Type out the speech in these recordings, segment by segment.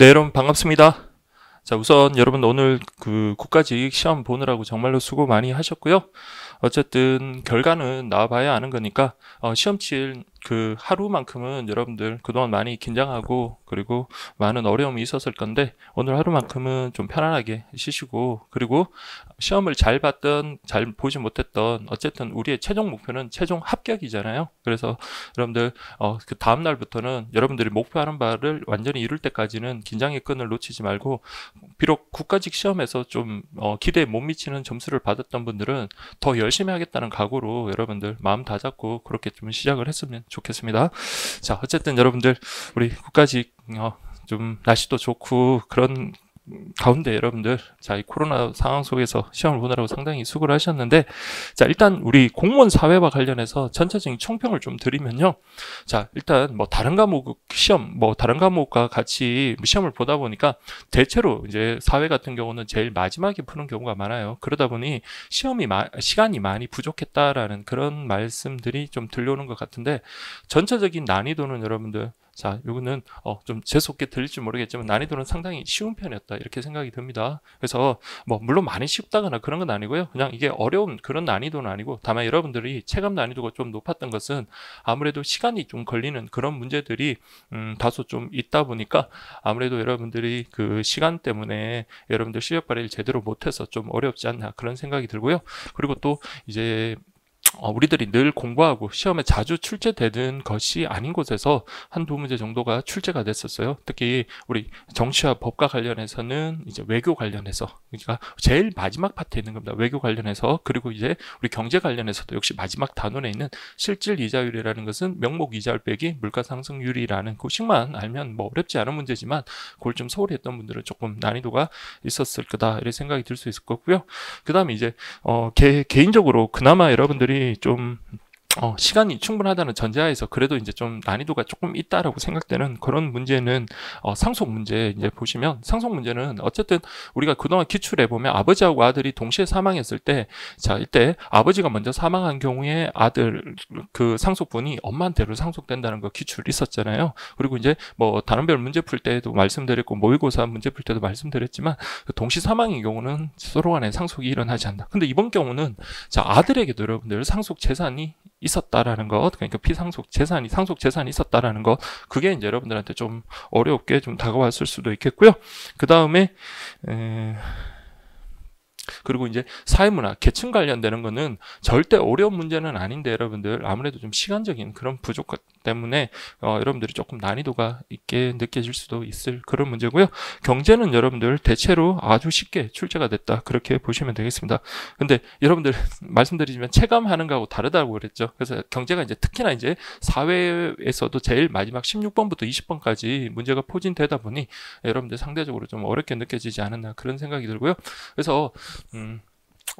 네, 여러분 반갑습니다. 자, 우선 여러분 오늘 그 국가직 시험 보느라고 정말로 수고 많이 하셨고요. 어쨌든 결과는 나와봐야 아는 거니까 어, 시험 칠그 하루만큼은 여러분들 그동안 많이 긴장하고 그리고 많은 어려움이 있었을 건데 오늘 하루만큼은 좀 편안하게 쉬시고 그리고 시험을 잘 봤던 잘 보지 못했던 어쨌든 우리의 최종 목표는 최종 합격이잖아요. 그래서 여러분들 어, 그 다음 날부터는 여러분들이 목표하는 바를 완전히 이룰 때까지는 긴장의 끈을 놓치지 말고 비록 국가직 시험에서 좀 어, 기대에 못 미치는 점수를 받았던 분들은 더 열심히 하겠다는 각오로 여러분들 마음 다잡고 그렇게 좀 시작을 했으면 좋겠습니다. 자, 어쨌든 여러분들 우리 국가직 어, 좀 날씨도 좋고 그런 가운데 여러분들 자 이 코로나 상황 속에서 시험을 보느라고 상당히 수고를 하셨는데 자 일단 우리 공무원 사회와 관련해서 전체적인 총평을 좀 드리면요. 자 일단 뭐 다른 과목 시험 뭐 다른 과목과 같이 시험을 보다 보니까 대체로 이제 사회 같은 경우는 제일 마지막에 푸는 경우가 많아요. 그러다 보니 시험이 마, 시간이 많이 부족했다라는 그런 말씀들이 좀 들려오는 것 같은데 전체적인 난이도는 여러분들 자, 이거는 어, 좀 재수없게 들릴지 모르겠지만 난이도는 상당히 쉬운 편이었다 이렇게 생각이 듭니다. 그래서 뭐 물론 많이 쉽다거나 그런 건 아니고요. 그냥 이게 어려운 그런 난이도는 아니고 다만 여러분들이 체감 난이도가 좀 높았던 것은 아무래도 시간이 좀 걸리는 그런 문제들이 음, 다소 좀 있다 보니까 아무래도 여러분들이 그 시간 때문에 여러분들 실력 발휘를 제대로 못해서 좀 어렵지 않나 그런 생각이 들고요. 그리고 또 이제 어, 우리들이 늘 공부하고 시험에 자주 출제되는 것이 아닌 곳에서 한 두 문제 정도가 출제가 됐었어요. 특히 우리 정치와 법과 관련해서는 이제 외교 관련해서 그러니까 제일 마지막 파트에 있는 겁니다. 외교 관련해서 그리고 이제 우리 경제 관련해서도 역시 마지막 단원에 있는 실질 이자율이라는 것은 명목 이자율 빼기 물가 상승률이라는 그식만 알면 뭐 어렵지 않은 문제지만 그걸 좀 소홀히 했던 분들은 조금 난이도가 있었을 거다 이런 생각이 들 수 있을 거고요. 그다음에 이제 어 개, 개인적으로 그나마 여러분들이 좀 어, 시간이 충분하다는 전제하에서 그래도 이제 좀 난이도가 조금 있다라고 생각되는 그런 문제는 어, 상속 문제 이제 보시면 상속 문제는 어쨌든 우리가 그동안 기출해 보면 아버지하고 아들이 동시에 사망했을 때 자 이때 아버지가 먼저 사망한 경우에 아들 그 상속분이 엄마한테로 상속된다는 거 기출 있었잖아요. 그리고 이제 뭐 다른 별 문제 풀 때도 말씀드렸고 모의고사 문제 풀 때도 말씀드렸지만 그 동시 사망인 경우는 서로 간에 상속이 일어나지 않는다. 근데 이번 경우는 자 아들에게도 여러분들 상속 재산이 있었다라는 것, 그러니까 피상속 재산이 상속 재산이 있었다라는 것, 그게 이제 여러분들한테 좀 어렵게 좀 다가왔을 수도 있겠고요. 그 다음에 그리고 이제 사회문화, 계층 관련되는 거는 절대 어려운 문제는 아닌데 여러분들 아무래도 좀 시간적인 그런 부족 때문에 어, 여러분들이 조금 난이도가 있게 느껴질 수도 있을 그런 문제고요. 경제는 여러분들 대체로 아주 쉽게 출제가 됐다 그렇게 보시면 되겠습니다. 근데 여러분들 말씀드리지만 체감하는 거하고 다르다고 그랬죠. 그래서 경제가 이제 특히나 이제 사회에서도 제일 마지막 16번부터 20번까지 문제가 포진되다 보니 여러분들 상대적으로 좀 어렵게 느껴지지 않았나 그런 생각이 들고요. 그래서 음,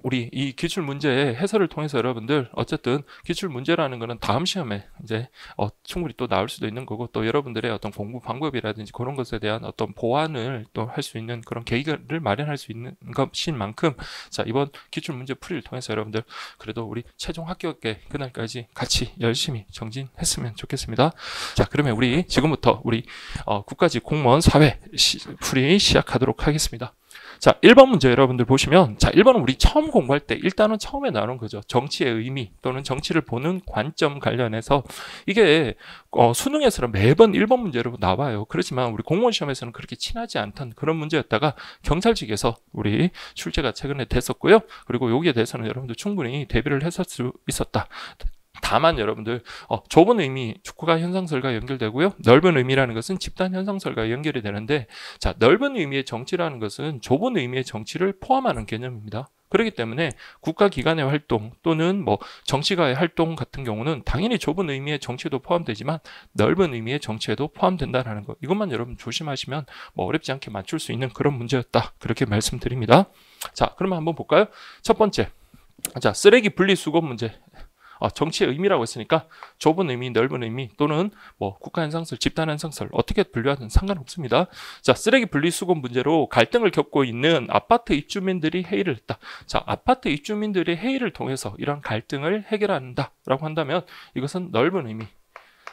우리 이 기출 문제의 해설을 통해서 여러분들 어쨌든 기출 문제라는 거는 다음 시험에 이제 어, 충분히 또 나올 수도 있는 거고 또 여러분들의 어떤 공부 방법이라든지 그런 것에 대한 어떤 보완을 또 할 수 있는 그런 계기를 마련할 수 있는 것인 만큼 자 이번 기출 문제 풀이를 통해서 여러분들 그래도 우리 최종 합격의 그날까지 같이 열심히 정진했으면 좋겠습니다. 자 그러면 우리 지금부터 우리 어, 국가직 공무원 사회 시, 풀이 시작하도록 하겠습니다. 자, 1번 문제 여러분들 보시면 자, 1번은 우리 처음 공부할 때 일단은 처음에 나오는 거죠. 정치의 의미 또는 정치를 보는 관점 관련해서 이게 어, 수능에서는 매번 1번 문제로 나와요. 그렇지만 우리 공무원 시험에서는 그렇게 친하지 않던 그런 문제였다가 경찰직에서 우리 출제가 최근에 됐었고요. 그리고 여기에 대해서는 여러분들 충분히 대비를 했을 수 있었다. 다만 여러분들 어, 좁은 의미 축구가 현상설과 연결되고요. 넓은 의미라는 것은 집단 현상설과 연결이 되는데 자 넓은 의미의 정치라는 것은 좁은 의미의 정치를 포함하는 개념입니다. 그렇기 때문에 국가기관의 활동 또는 뭐 정치가의 활동 같은 경우는 당연히 좁은 의미의 정치도 포함되지만 넓은 의미의 정치에도 포함된다라는 거 이것만 여러분 조심하시면 뭐 어렵지 않게 맞출 수 있는 그런 문제였다 그렇게 말씀드립니다. 자 그러면 한번 볼까요? 첫 번째 자 쓰레기 분리수거 문제 어, 정치의 의미라고 했으니까 좁은 의미, 넓은 의미 또는 뭐 국가 현상설, 집단 현상설 어떻게 분류하든 상관없습니다. 자, 쓰레기 분리수거 문제로 갈등을 겪고 있는 아파트 입주민들이 회의를 했다. 자, 아파트 입주민들의 회의를 통해서 이런 갈등을 해결한다라고 한다면 이것은 넓은 의미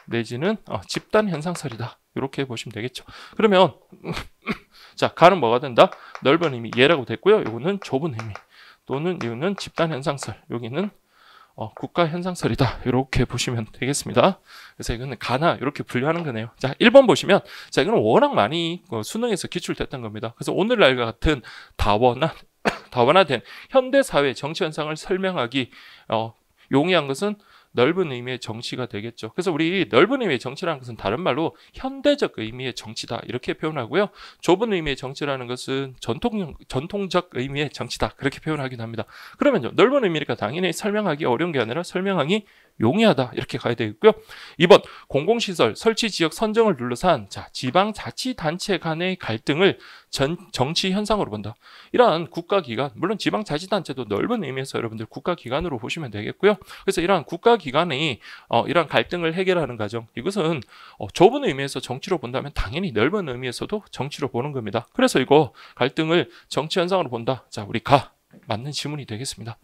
내지는 어, 집단 현상설이다. 이렇게 보시면 되겠죠. 그러면 자, 가는 뭐가 된다? 넓은 의미 예라고 됐고요. 요거는 좁은 의미 또는 이거는 집단 현상설. 여기는 어, 국가 현상설이다. 이렇게 보시면 되겠습니다. 그래서 이거는 가나 이렇게 분류하는 거네요. 자, 1번 보시면 자, 이거는 워낙 많이 어, 수능에서 기출됐던 겁니다. 그래서 오늘날과 같은 다원화 다원화된 현대 사회 정치 현상을 설명하기 어, 용이한 것은 넓은 의미의 정치가 되겠죠. 그래서 우리 넓은 의미의 정치라는 것은 다른 말로 현대적 의미의 정치다 이렇게 표현하고요. 좁은 의미의 정치라는 것은 전통 전통적 의미의 정치다 그렇게 표현하기도 합니다. 그러면요 넓은 의미니까 당연히 설명하기 어려운 게 아니라 설명하기 용이하다 이렇게 가야 되겠고요. 2번 공공시설 설치 지역 선정을 둘러싼 자 지방자치단체 간의 갈등을 전, 정치 현상으로 본다. 이러한 국가기관 물론 지방자치단체도 넓은 의미에서 여러분들 국가기관으로 보시면 되겠고요. 그래서 이러한 국가기관이 어, 이러한 갈등을 해결하는 과정 이것은 어, 좁은 의미에서 정치로 본다면 당연히 넓은 의미에서도 정치로 보는 겁니다. 그래서 이거 갈등을 정치 현상으로 본다. 자 우리 가 맞는 질문이 되겠습니다.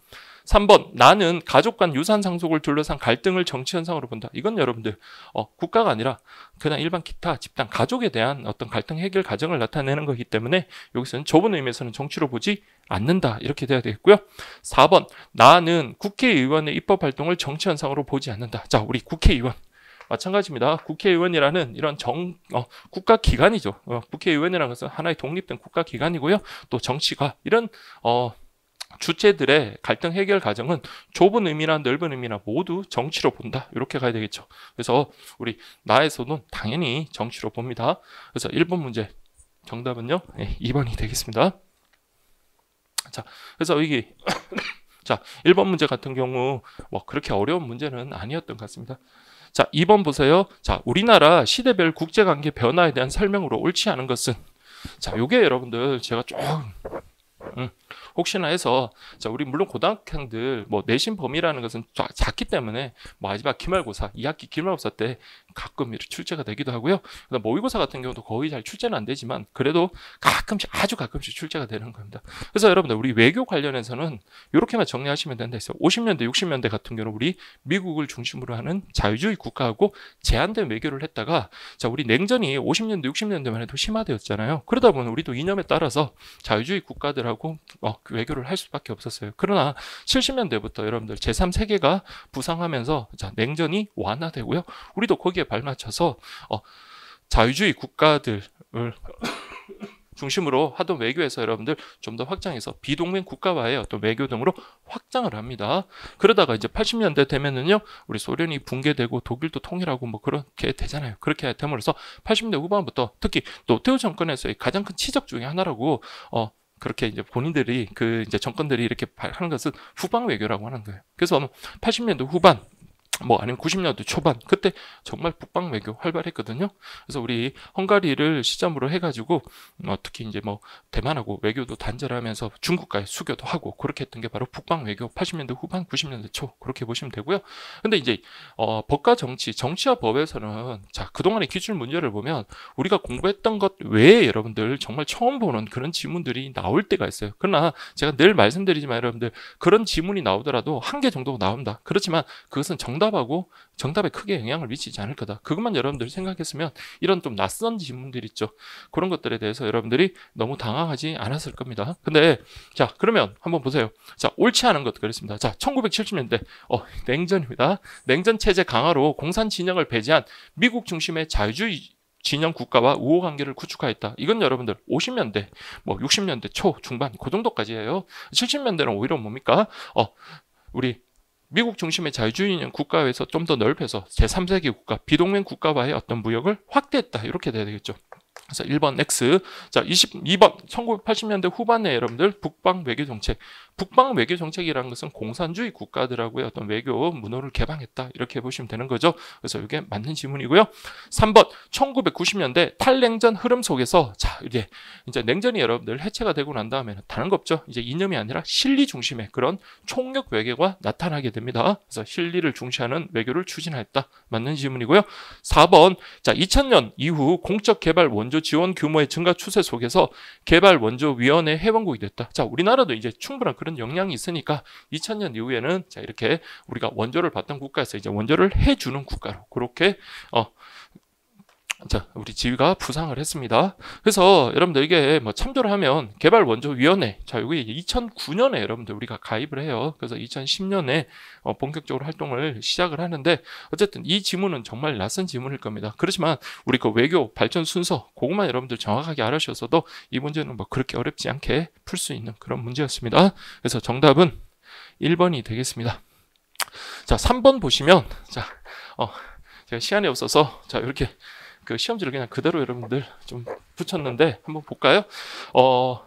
3번 나는 가족 간 유산 상속을 둘러싼 갈등을 정치 현상으로 본다. 이건 여러분들 어, 국가가 아니라 그냥 일반 기타 집단 가족에 대한 어떤 갈등 해결 과정을 나타내는 거기 때문에 여기서는 좁은 의미에서는 정치로 보지 않는다. 이렇게 돼야 되겠고요. 4번 나는 국회의원의 입법 활동을 정치 현상으로 보지 않는다. 자, 우리 국회의원 마찬가지입니다. 국회의원이라는 이런 정 어, 국가 기관이죠. 어, 국회의원이라는 것은 하나의 독립된 국가 기관이고요. 또 정치가 이런 어 주체들의 갈등 해결 과정은 좁은 의미나 넓은 의미나 모두 정치로 본다. 이렇게 가야 되겠죠. 그래서 우리 나에서는 당연히 정치로 봅니다. 그래서 1번 문제 정답은요. 네, 2번이 되겠습니다. 자, 그래서 여기 자, 1번 문제 같은 경우 뭐 그렇게 어려운 문제는 아니었던 것 같습니다. 자, 2번 보세요. 자, 우리나라 시대별 국제 관계 변화에 대한 설명으로 옳지 않은 것은 자, 요게 여러분들 제가 좀 음, 혹시나 해서 자 우리 물론 고등학생들 뭐 내신 범위라는 것은 작기 때문에 뭐 마지막 기말고사 2학기 기말고사 때 가끔 이렇게 출제가 되기도 하고요. 그다음 모의고사 같은 경우도 거의 잘 출제는 안 되지만 그래도 가끔씩 아주 가끔씩 출제가 되는 겁니다. 그래서 여러분들 우리 외교 관련해서는 이렇게만 정리하시면 된다 했어요. 50년대 60년대 같은 경우 우리 미국을 중심으로 하는 자유주의 국가하고 제한된 외교를 했다가 자 우리 냉전이 50년대 60년대만 해도 심화되었잖아요. 그러다 보면 우리도 이념에 따라서 자유주의 국가들하고 어, 그 외교를 할 수밖에 없었어요. 그러나 70년대부터 여러분들 제3세계가 부상하면서 자, 냉전이 완화되고요. 우리도 거기에 발맞춰서 어, 자유주의 국가들을 중심으로 하던 외교에서 여러분들 좀 더 확장해서 비동맹 국가와의 어떤 외교 등으로 확장을 합니다. 그러다가 이제 80년대 되면은요, 우리 소련이 붕괴되고 독일도 통일하고 뭐 그렇게 되잖아요. 그렇게 됨으로써 80년대 후반부터 특히 노태우 정권에서의 가장 큰 치적 중의 하나라고 어 그렇게 이제 본인들이 그 이제 정권들이 이렇게 하는 것은 후방 외교라고 하는 거예요. 그래서 80년대 후반 뭐 아니면 90년대 초반 그때 정말 북방 외교 활발했거든요. 그래서 우리 헝가리를 시점으로 해가지고 어, 특히 이제 뭐 대만하고 외교도 단절하면서 중국과의 수교도 하고 그렇게 했던 게 바로 북방 외교 80년대 후반 90년대 초 그렇게 보시면 되고요. 근데 이제 어, 법과 정치 정치와 법에서는 자 그동안의 기출 문제를 보면 우리가 공부했던 것 외에 여러분들 정말 처음 보는 그런 지문들이 나올 때가 있어요. 그러나 제가 늘 말씀드리지만 여러분들 그런 지문이 나오더라도 한 개 정도 나온다. 그렇지만 그것은 정답 정답하고 정답에 크게 영향을 미치지 않을 거다. 그것만 여러분들이 생각했으면 이런 좀 낯선 질문들 있죠. 그런 것들에 대해서 여러분들이 너무 당황하지 않았을 겁니다. 근데 자 그러면 한번 보세요. 자 옳지 않은 것 그랬습니다. 자 1970년대 어 냉전입니다. 냉전 체제 강화로 공산 진영을 배제한 미국 중심의 자유주의 진영 국가와 우호 관계를 구축하였다. 이건 여러분들 50년대, 뭐 60년대 초, 중반 그 정도까지예요. 70년대는 오히려 뭡니까? 어, 우리 미국 중심의 자유주의 국가에서 좀 더 넓혀서 제3세계 국가, 비동맹 국가와의 어떤 무역을 확대했다. 이렇게 돼야 되겠죠. 그래서 1번 X. 자, 22번 1980년대 후반에 여러분들 북방 외교 정책. 북방 외교 정책이라는 것은 공산주의 국가들하고의 어떤 외교 문호를 개방했다. 이렇게 보시면 되는 거죠. 그래서 이게 맞는 지문이고요. 3번 1990년대 탈냉전 흐름 속에서 자, 이제 이제 냉전이 여러분들 해체가 되고 난 다음에는 다른 거 없죠. 이제 이념이 아니라 실리 중심의 그런 총력 외교가 나타나게 됩니다. 그래서 실리를 중시하는 외교를 추진하였다. 맞는 지문이고요. 4번 자, 2000년 이후 공적 개발 원조 지원 규모의 증가 추세 속에서 개발 원조 위원회 회원국이 됐다. 자, 우리나라도 이제 충분한 그런 역량이 있으니까 2000년 이후에는 자 이렇게 우리가 원조를 받던 국가에서 이제 원조를 해주는 국가로 그렇게 어 자, 우리 지휘가 부상을 했습니다. 그래서 여러분들 이게 뭐 참조를 하면 개발원조위원회, 자, 여기 2009년에 여러분들 우리가 가입을 해요. 그래서 2010년에 어, 본격적으로 활동을 시작을 하는데 어쨌든 이 지문은 정말 낯선 지문일 겁니다. 그렇지만 우리 그 외교 발전 순서, 그것만 여러분들 정확하게 알아주셔서도 이 문제는 뭐 그렇게 어렵지 않게 풀 수 있는 그런 문제였습니다. 그래서 정답은 1번이 되겠습니다. 자, 3번 보시면, 자, 어, 제가 시간이 없어서, 자, 이렇게 그 시험지를 그냥 그대로 여러분들 좀 붙였는데 한번 볼까요? 어,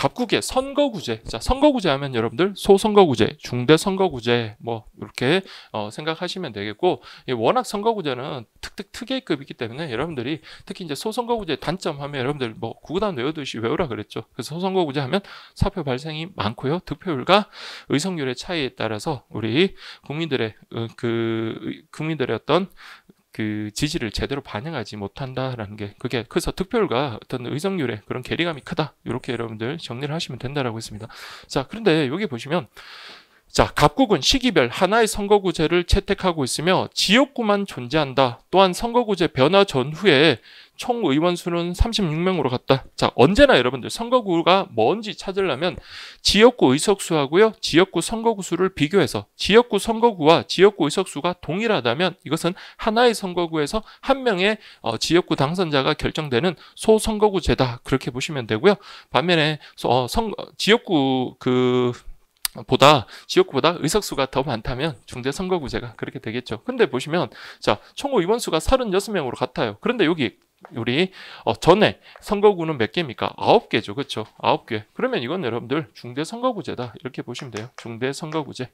갑국의 선거구제. 자, 선거구제 하면 여러분들 소선거구제, 중대선거구제 뭐 이렇게 어, 생각하시면 되겠고 워낙 선거구제는 특특 특혜급이기 때문에 여러분들이 특히 이제 소선거구제 단점 하면 여러분들 뭐 구구단 외우듯이 외우라 그랬죠. 그래서 소선거구제 하면 사표 발생이 많고요. 득표율과 의석률의 차이에 따라서 우리 국민들의 어, 그 국민들의 어떤 그 지지를 제대로 반영하지 못한다라는 게 그게 그래서 득표율과 어떤 의석률의 그런 괴리감이 크다 이렇게 여러분들 정리를 하시면 된다라고 했습니다. 자 그런데 여기 보시면 자, 갑국은 시기별 하나의 선거구제를 채택하고 있으며 지역구만 존재한다. 또한 선거구제 변화 전후에 총 의원 수는 36명으로 갔다. 자, 언제나 여러분들 선거구가 뭔지 찾으려면 지역구 의석수하고요. 지역구 선거구 수를 비교해서 지역구 선거구와 지역구 의석수가 동일하다면 이것은 하나의 선거구에서 한 명의 어, 지역구 당선자가 결정되는 소선거구제다. 그렇게 보시면 되고요. 반면에 어, 선, 지역구 그 보다 지역구보다 의석수가 더 많다면 중대선거구제가 그렇게 되겠죠. 근데 보시면 자, 총 의원수가 36명으로 같아요. 그런데 여기 우리 어, 전에 선거구는 몇 개입니까? 아홉 개죠. 그렇죠? 아홉 개. 그러면 이건 여러분들 중대 선거구제다. 이렇게 보시면 돼요. 중대 선거구제.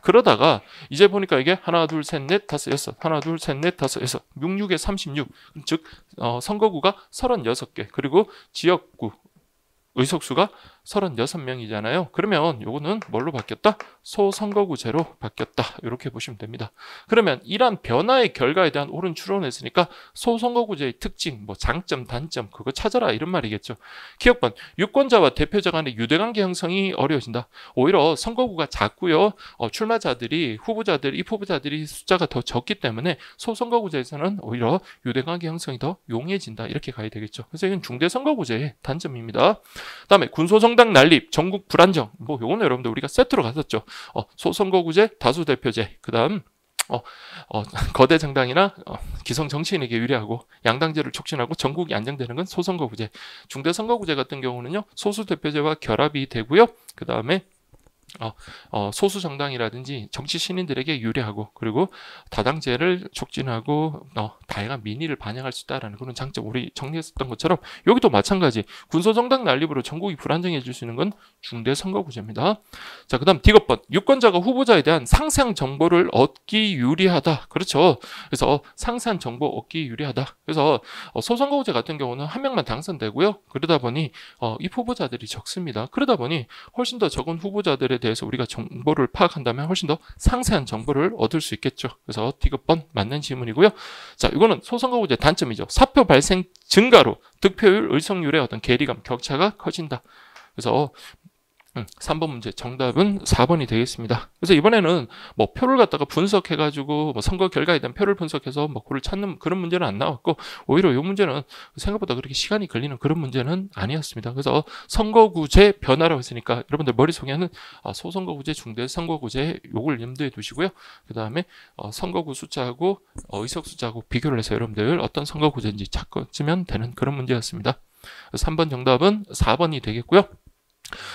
그러다가 이제 보니까 이게 하나 둘 셋 넷 다섯 여섯 하나 둘 셋 넷 다섯 여섯 66에 36. 즉 어, 선거구가 36개. 그리고 지역구 의석수가 36명이잖아요. 그러면 요거는 뭘로 바뀌었다? 소선거구제로 바뀌었다. 이렇게 보시면 됩니다. 그러면 이러한 변화의 결과에 대한 옳은 추론을 했으니까 소선거구제의 특징, 뭐 장점, 단점 그거 찾아라 이런 말이겠죠. 기억번 유권자와 대표자 간의 유대관계 형성이 어려워진다. 오히려 선거구가 작고요. 어, 출마자들이 후보자들, 입후보자들이 숫자가 더 적기 때문에 소선거구제에서는 오히려 유대관계 형성이 더 용이해진다. 이렇게 가야 되겠죠. 그래서 이건 중대선거구제의 단점입니다. 그다음에 군소정 정당 난립, 전국 불안정. 뭐 요거는 여러분들 우리가 세트로 갔었죠. 어, 소선거구제, 다수대표제. 그다음 어, 어, 거대 정당이나 어, 기성 정치인에게 유리하고 양당제를 촉진하고 전국이 안정되는 건 소선거구제. 중대선거구제 같은 경우는요 소수 대표제와 결합이 되고요. 그 다음에 어, 어, 소수 정당이라든지 정치 신인들에게 유리하고 그리고 다당제를 촉진하고 어, 다양한 민의를 반영할 수 있다라는 그런 장점 우리 정리했었던 것처럼 여기도 마찬가지 군소 정당 난립으로 전국이 불안정해질 수 있는 건 중대 선거구제입니다. 자 그다음 디귿번 유권자가 후보자에 대한 상세한 정보를 얻기 유리하다. 그렇죠. 그래서 상세한 정보 얻기 유리하다. 그래서 어, 소선거구제 같은 경우는 한 명만 당선되고요. 그러다 보니 어, 이 후보자들이 적습니다. 그러다 보니 훨씬 더 적은 후보자들의 대해서 우리가 정보를 파악한다면 훨씬 더 상세한 정보를 얻을 수 있겠죠. 그래서 디귿번 맞는 질문이고요. 자, 이거는 소선거구제 단점이죠. 사표 발생 증가로 득표율, 의석률의 어떤 괴리감, 격차가 커진다. 그래서 3번 문제 정답은 4번이 되겠습니다. 그래서 이번에는 뭐 표를 갖다가 분석해 가지고 뭐 선거 결과에 대한 표를 분석해서 뭐 그를 찾는 그런 문제는 안 나왔고 오히려 이 문제는 생각보다 그렇게 시간이 걸리는 그런 문제는 아니었습니다. 그래서 선거구제 변화라고 했으니까 여러분들 머릿속에는 아, 소선거구제, 중대 선거구제 요걸 염두에 두시고요. 그 다음에 어, 선거구 숫자하고 어, 의석 숫자하고 비교를 해서 여러분들 어떤 선거구제인지 찾으면 되는 그런 문제였습니다. 3번 정답은 4번이 되겠고요.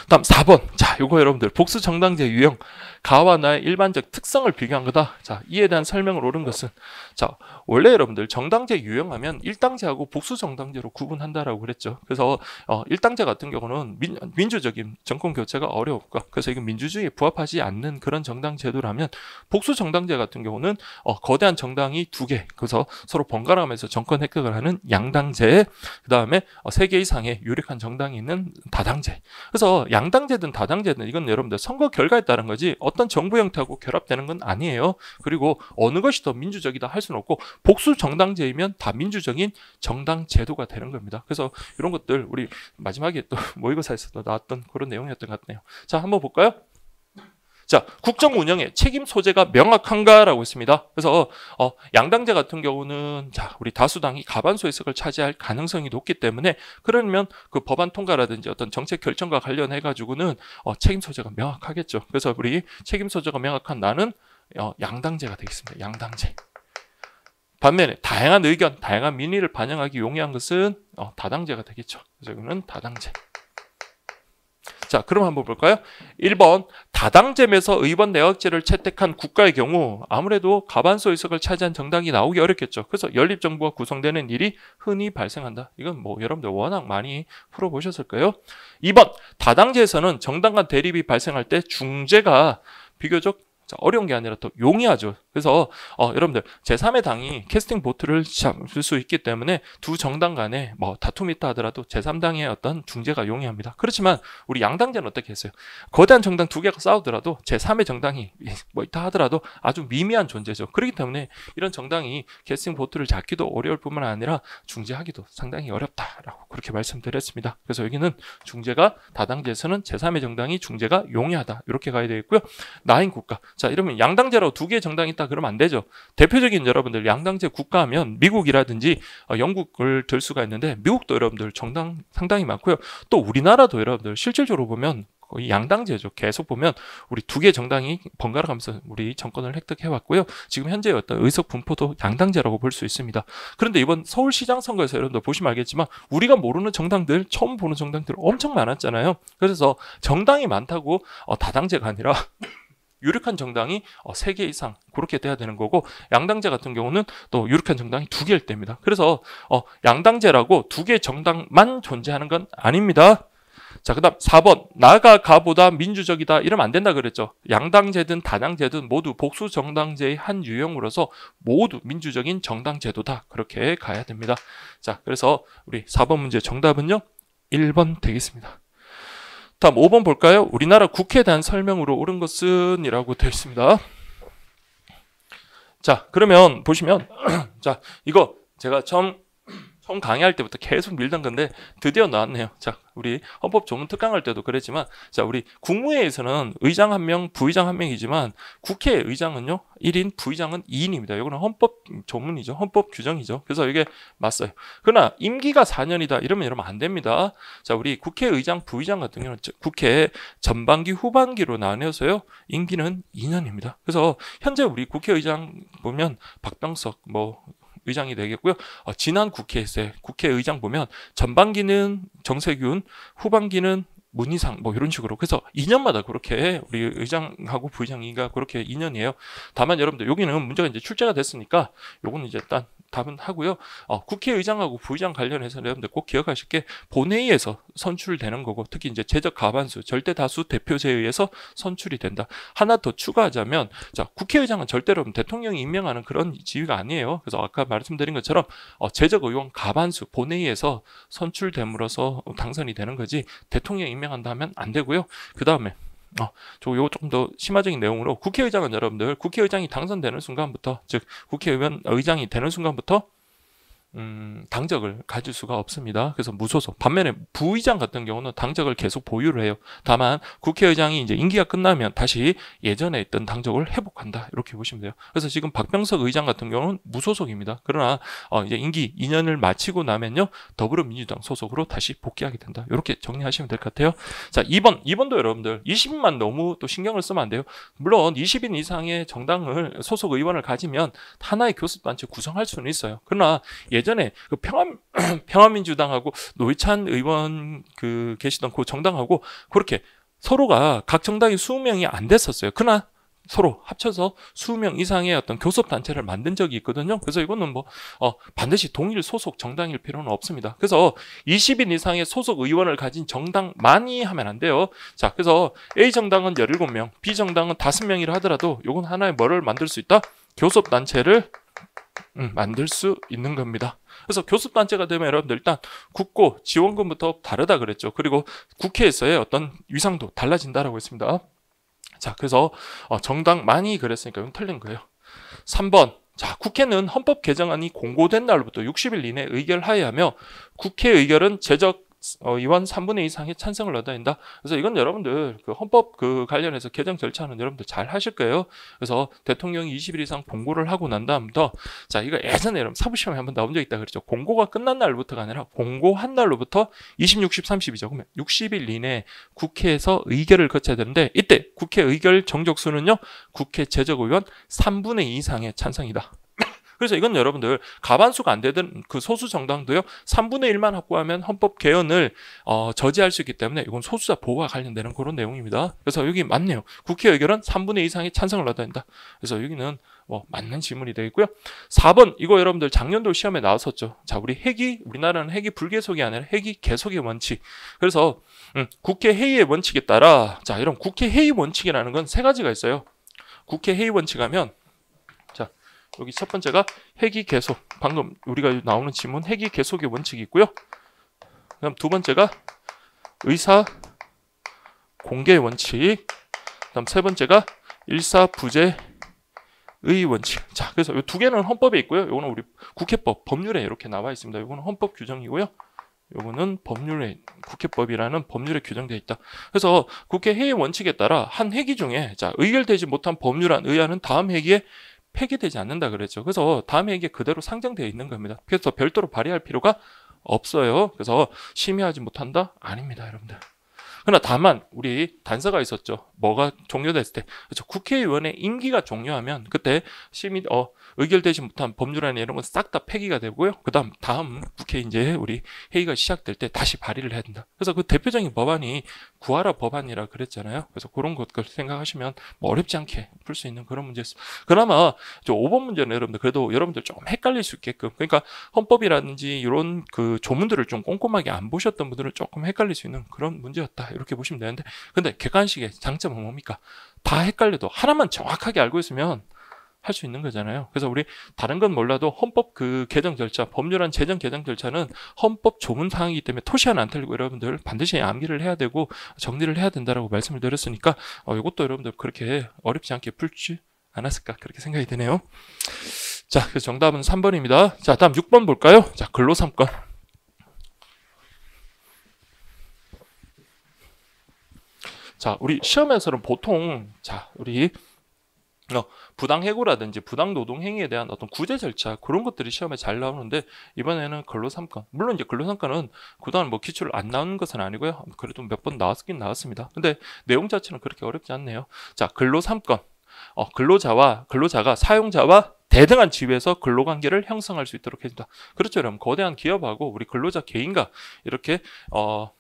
다음 4번. 자, 요거 여러분들 복수 정당제 유형 가와 나의 일반적 특성을 비교한 거다. 자, 이에 대한 설명을 옳은 것은 자, 원래 여러분들 정당제 유형하면 일당제하고 복수 정당제로 구분한다라고 그랬죠. 그래서 어, 일당제 같은 경우는 민, 민주적인 정권 교체가 어려울까. 그래서 이건 민주주의에 부합하지 않는 그런 정당 제도라면 복수 정당제 같은 경우는 어, 거대한 정당이 두 개. 그래서 서로 번갈아가면서 정권 획득을 하는 양당제. 그다음에 어, 세개 이상의 유력한 정당이 있는 다당제. 그래서 양당제든 다당제든 이건 여러분들 선거 결과에 따른 거지 어떤 정부 형태하고 결합되는 건 아니에요. 그리고 어느 것이 더 민주적이다 할 수는 없고 복수 정당제이면 다 민주적인 정당 제도가 되는 겁니다. 그래서 이런 것들 우리 마지막에 또 모의고사에서도 나왔던 그런 내용이었던 것 같네요. 자, 한번 볼까요? 자, 국정 운영에 책임 소재가 명확한가라고 했습니다. 그래서 어, 양당제 같은 경우는 자, 우리 다수당이 가반수 의석을 차지할 가능성이 높기 때문에 그러면 그 법안 통과라든지 어떤 정책 결정과 관련해 가지고는 어, 책임 소재가 명확하겠죠. 그래서 우리 책임 소재가 명확한 나는 어, 양당제가 되겠습니다. 양당제. 반면에 다양한 의견, 다양한 민의를 반영하기 용이한 것은 어, 다당제가 되겠죠. 그래서 이거는 다당제. 자, 그럼 한번 볼까요? 1번 다당제에서 의원 내각제를 채택한 국가의 경우 아무래도 가반수 의석을 차지한 정당이 나오기 어렵겠죠. 그래서 연립정부가 구성되는 일이 흔히 발생한다. 이건 뭐 여러분들 워낙 많이 풀어보셨을 거예요. 2번 다당제에서는 정당 간 대립이 발생할 때 중재가 비교적 자, 어려운 게 아니라 더 용이하죠. 그래서 어, 여러분들 제3의 당이 캐스팅 보트를 잡을 수 있기 때문에 두 정당 간에 뭐 다툼이 있다 하더라도 제3당의 어떤 중재가 용이합니다. 그렇지만 우리 양당제는 어떻게 했어요? 거대한 정당 두 개가 싸우더라도 제3의 정당이 뭐 있다 하더라도 아주 미미한 존재죠. 그렇기 때문에 이런 정당이 캐스팅 보트를 잡기도 어려울 뿐만 아니라 중재하기도 상당히 어렵다라고 그렇게 말씀드렸습니다. 그래서 여기는 중재가 다당제에서는 제3의 정당이 중재가 용이하다 이렇게 가야 되겠고요. 나인 국가 자, 이러면 양당제로 두 개의 정당이 있다 그러면 안 되죠. 대표적인 여러분들 양당제 국가하면 미국이라든지 어, 영국을 들 수가 있는데 미국도 여러분들 정당 상당히 많고요. 또 우리나라도 여러분들 실질적으로 보면 거의 양당제죠. 계속 보면 우리 두 개 정당이 번갈아 가면서 우리 정권을 획득해 왔고요. 지금 현재 어떤 의석 분포도 양당제라고 볼 수 있습니다. 그런데 이번 서울시장 선거에서 여러분들 보시면 알겠지만 우리가 모르는 정당들, 처음 보는 정당들 엄청 많았잖아요. 그래서 정당이 많다고 어, 다당제가 아니라 유력한 정당이 어, 3개 이상 그렇게 돼야 되는 거고 양당제 같은 경우는 또 유력한 정당이 두 개일 때입니다. 그래서 어, 양당제라고 두개 정당만 존재하는 건 아닙니다. 자, 그 다음 4번. 나가 가보다 민주적이다. 이러면 안 된다 그랬죠. 양당제든 다당제든 모두 복수 정당제의 한 유형으로서 모두 민주적인 정당제도다. 그렇게 가야 됩니다. 자, 그래서 우리 4번 문제 정답은요. 1번 되겠습니다. 다음 5번 볼까요? 우리나라 국회에 대한 설명으로 옳은 것은 이라고 되어 있습니다. 자, 그러면 보시면 자, 이거 제가 처음 처음 강의할 때부터 계속 밀던 건데 드디어 나왔네요. 자, 우리 헌법 조문 특강 할 때도 그랬지만 자, 우리 국무회에서는 의장 한 명, 부의장 한 명이지만 국회 의장은요. 1인, 부의장은 2인입니다. 이거는 헌법 조문이죠. 헌법 규정이죠. 그래서 이게 맞어요. 그러나 임기가 4년이다. 이러면 이러면 안 됩니다. 자, 우리 국회 의장, 부의장 같은 경우는 국회 전반기, 후반기로 나뉘어서요. 임기는 2년입니다. 그래서 현재 우리 국회 의장 보면 박병석 뭐 의장이 되겠고요. 어, 지난 국회에서 국회의장 보면 전반기는 정세균, 후반기는 문희상 뭐 이런 식으로 그래서 2년마다 그렇게 우리 의장하고 부의장이가 그렇게 2년이에요. 다만 여러분들 여기는 문제가 이제 출제가 됐으니까 요거는 이제 일단 답은 하고요. 어, 국회의장하고 부의장 관련해서 여러분들 꼭 기억하실 게 본회의에서 선출되는 거고 특히 이제 제적 과반수 절대 다수 대표제에 의해서 선출이 된다. 하나 더 추가하자면 자 국회의장은 절대로 대통령이 임명하는 그런 지위가 아니에요. 그래서 아까 말씀드린 것처럼 어, 제적 의원 과반수 본회의에서 선출됨으로써 당선이 되는 거지 대통령 임명한다 하면 안 되고요. 그 다음에 어, 저 요거 조금 더 심화적인 내용으로 국회의장은 여러분들 국회의장이 당선되는 순간부터 즉 국회의원 의장이 되는 순간부터 음, 당적을 가질 수가 없습니다. 그래서 무소속. 반면에 부의장 같은 경우는 당적을 계속 보유를 해요. 다만 국회의장이 이제 임기가 끝나면 다시 예전에 있던 당적을 회복한다. 이렇게 보시면 돼요. 그래서 지금 박병석 의장 같은 경우는 무소속입니다. 그러나 어, 이제 임기 2년을 마치고 나면요 더불어민주당 소속으로 다시 복귀하게 된다. 이렇게 정리하시면 될 것 같아요. 자, 2번, 2번도 여러분들 20만 너무 또 신경을 쓰면 안 돼요. 물론 20인 이상의 정당을 소속 의원을 가지면 하나의 교섭단체 구성할 수는 있어요. 그러나 예 전에 그 평화 평화민주당하고 노회찬 의원 그 계시던 그 정당하고 그렇게 서로가 각 정당이 20명이 안 됐었어요. 그러나 서로 합쳐서 수명 이상의 어떤 교섭 단체를 만든 적이 있거든요. 그래서 이거는 뭐 어, 반드시 동일 소속 정당일 필요는 없습니다. 그래서 20인 이상의 소속 의원을 가진 정당만이 하면 안 돼요. 자, 그래서 A 정당은 17명, B 정당은 5명이라 하더라도 이건 하나의 뭐를 만들 수 있다? 교섭 단체를 음, 만들 수 있는 겁니다. 그래서 교섭단체가 되면 여러분들 일단 국고 지원금부터 다르다 그랬죠. 그리고 국회에서의 어떤 위상도 달라진다라고 했습니다. 자, 그래서 어, 정당 많이 그랬으니까 이건 틀린 거예요. 3번. 자, 국회는 헌법 개정안이 공고된 날부터 60일 이내 의결하여야 하며 국회 의결은 제적 어, 의원 3분의 2 이상의 찬성을 얻어야 된다. 그래서 이건 여러분들 그 헌법 그 관련해서 개정 절차는 여러분들 잘 하실 거예요. 그래서 대통령이 20일 이상 공고를 하고 난 다음부터 자 이거 예전에 여러분 사부시험에 한번 나온 적 있다 그랬죠. 공고가 끝난 날부터가 아니라 공고한 날로부터 20, 60, 30이죠. 그러면 60일 이내 국회에서 의결을 거쳐야 되는데 이때 국회 의결 정족수는요. 국회 제적 의원 3분의 2 이상의 찬성이다. 그래서 이건 여러분들 가반수가 안 되던 그 소수 정당도요 3분의 1만 확보하면 헌법 개헌을 어, 저지할 수 있기 때문에 이건 소수자 보호와 관련되는 그런 내용입니다. 그래서 여기 맞네요. 국회 의결은 3분의 2 이상의 찬성을 얻어야 된다. 그래서 여기는 뭐 맞는 질문이 되겠고요. 4번 이거 여러분들 작년도 시험에 나왔었죠. 자 우리 핵이 우리나라는 핵이 불개속이 아니라 핵이 개속의 원칙. 그래서 음, 국회 회의의 원칙에 따라 자 이런 국회 회의 원칙이라는 건 세 가지가 있어요. 국회 회의 원칙하면 여기 첫 번째가 회기 계속. 방금 우리가 나오는 지문 회기 계속의 원칙이 있고요. 그다음 두 번째가 의사 공개 원칙. 그다음 세 번째가 일사부재의 원칙. 자, 그래서 이 두 개는 헌법에 있고요. 이거는 우리 국회법 법률에 이렇게 나와 있습니다. 이거는 헌법 규정이고요. 요거는 법률에 국회법이라는 법률에 규정되어 있다. 그래서 국회 회의 원칙에 따라 한 회기 중에 자 의결되지 못한 법률안 의안은 다음 회기에 폐기되지 않는다 그랬죠. 그래서 다음에 이게 그대로 상정되어 있는 겁니다. 그래서 별도로 발의할 필요가 없어요. 그래서 심의하지 못한다? 아닙니다, 여러분들. 그러나 다만 우리 단서가 있었죠. 뭐가 종료됐을 때 그렇죠. 국회의원의 임기가 종료하면 그때 심의 어 의결되지 못한 법률안이 이런 건 싹 다 폐기가 되고요. 그다음 다음 국회 이제 우리 회의가 시작될 때 다시 발의를 해야 된다. 그래서 그 대표적인 법안이 구하라 법안이라 그랬잖아요. 그래서 그런 것들 생각하시면 뭐 어렵지 않게 풀 수 있는 그런 문제였습니다. 그나마 저 5번 문제는 여러분들 그래도 여러분들 조금 헷갈릴 수 있게끔 그러니까 헌법이라든지 이런 그 조문들을 좀 꼼꼼하게 안 보셨던 분들은 조금 헷갈릴 수 있는 그런 문제였다. 이렇게 보시면 되는데 근데 객관식의 장점은 뭡니까? 다 헷갈려도 하나만 정확하게 알고 있으면 할 수 있는 거잖아요. 그래서 우리 다른 건 몰라도 헌법 그 개정 절차, 법률안 제정 개정 절차는 헌법 조문 사항이기 때문에 토시 하나 안 틀리고 여러분들 반드시 암기를 해야 되고 정리를 해야 된다라고 말씀을 드렸으니까 어, 이것도 여러분들 그렇게 어렵지 않게 풀지 않았을까 그렇게 생각이 드네요. 자, 그래서 정답은 3번입니다. 자, 다음 6번 볼까요? 자, 근로 3건. 자, 우리 시험에서는 보통 자, 우리 어, 부당 해고라든지 부당 노동 행위에 대한 어떤 구제 절차 그런 것들이 시험에 잘 나오는데 이번에는 근로 3건 물론 이제 근로 3건은 그동안 뭐 기출을 안 나오는 것은 아니고요. 그래도 몇 번 나왔긴 나왔습니다. 근데 내용 자체는 그렇게 어렵지 않네요. 자 근로 3건 어, 근로자와 근로자가 사용자와 대등한 지위에서 근로관계를 형성할 수 있도록 해준다. 그렇죠 여러분. 거대한 기업하고 우리 근로자 개인과 이렇게 어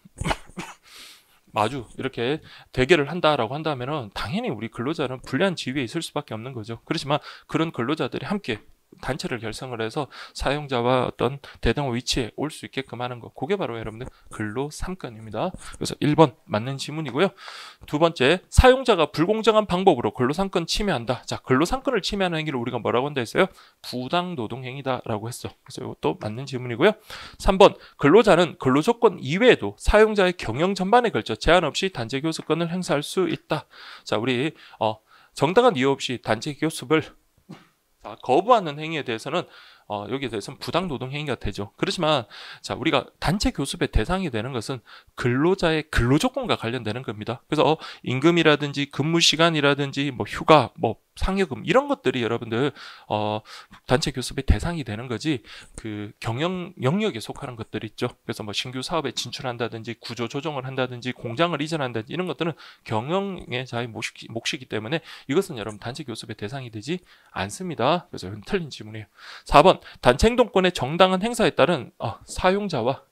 마주 이렇게 대결을 한다라고 한다면은 당연히 우리 근로자는 불리한 지위에 있을 수밖에 없는 거죠. 그렇지만 그런 근로자들이 함께 단체를 결성을 해서 사용자와 어떤 대등한 위치에 올 수 있게끔 하는 것. 그게 바로 여러분들 근로 3건입니다. 그래서 1번 맞는 지문이고요. 두 번째, 사용자가 불공정한 방법으로 근로 3건 침해한다. 자, 근로 3건을 침해하는 행위를 우리가 뭐라고 한다 했어요? 부당 노동 행위다라고 했어. 그래서 이것도 맞는 지문이고요. 3번, 근로자는 근로 조건 이외에도 사용자의 경영 전반에 걸쳐 제한 없이 단체 교섭권을 행사할 수 있다. 자, 우리 어 정당한 이유 없이 단체 교섭을 자, 거부하는 행위에 대해서는 어, 여기에 대해서는 부당 노동 행위가 되죠. 그렇지만 자 우리가 단체 교섭의 대상이 되는 것은 근로자의 근로 조건과 관련되는 겁니다. 그래서 어, 임금이라든지 근무 시간이라든지 뭐 휴가, 뭐 상여금 이런 것들이 여러분들 어, 단체 교섭의 대상이 되는 거지 그 경영 영역에 속하는 것들이 있죠. 그래서 뭐 신규 사업에 진출한다든지 구조 조정을 한다든지 공장을 이전한다든지 이런 것들은 경영의 자의 몫이기, 몫이기 때문에 이것은 여러분 단체 교섭의 대상이 되지 않습니다. 그래서 틀린 질문이에요. 4번 단체 행동권의 정당한 행사에 따른 어, 사용자와 자,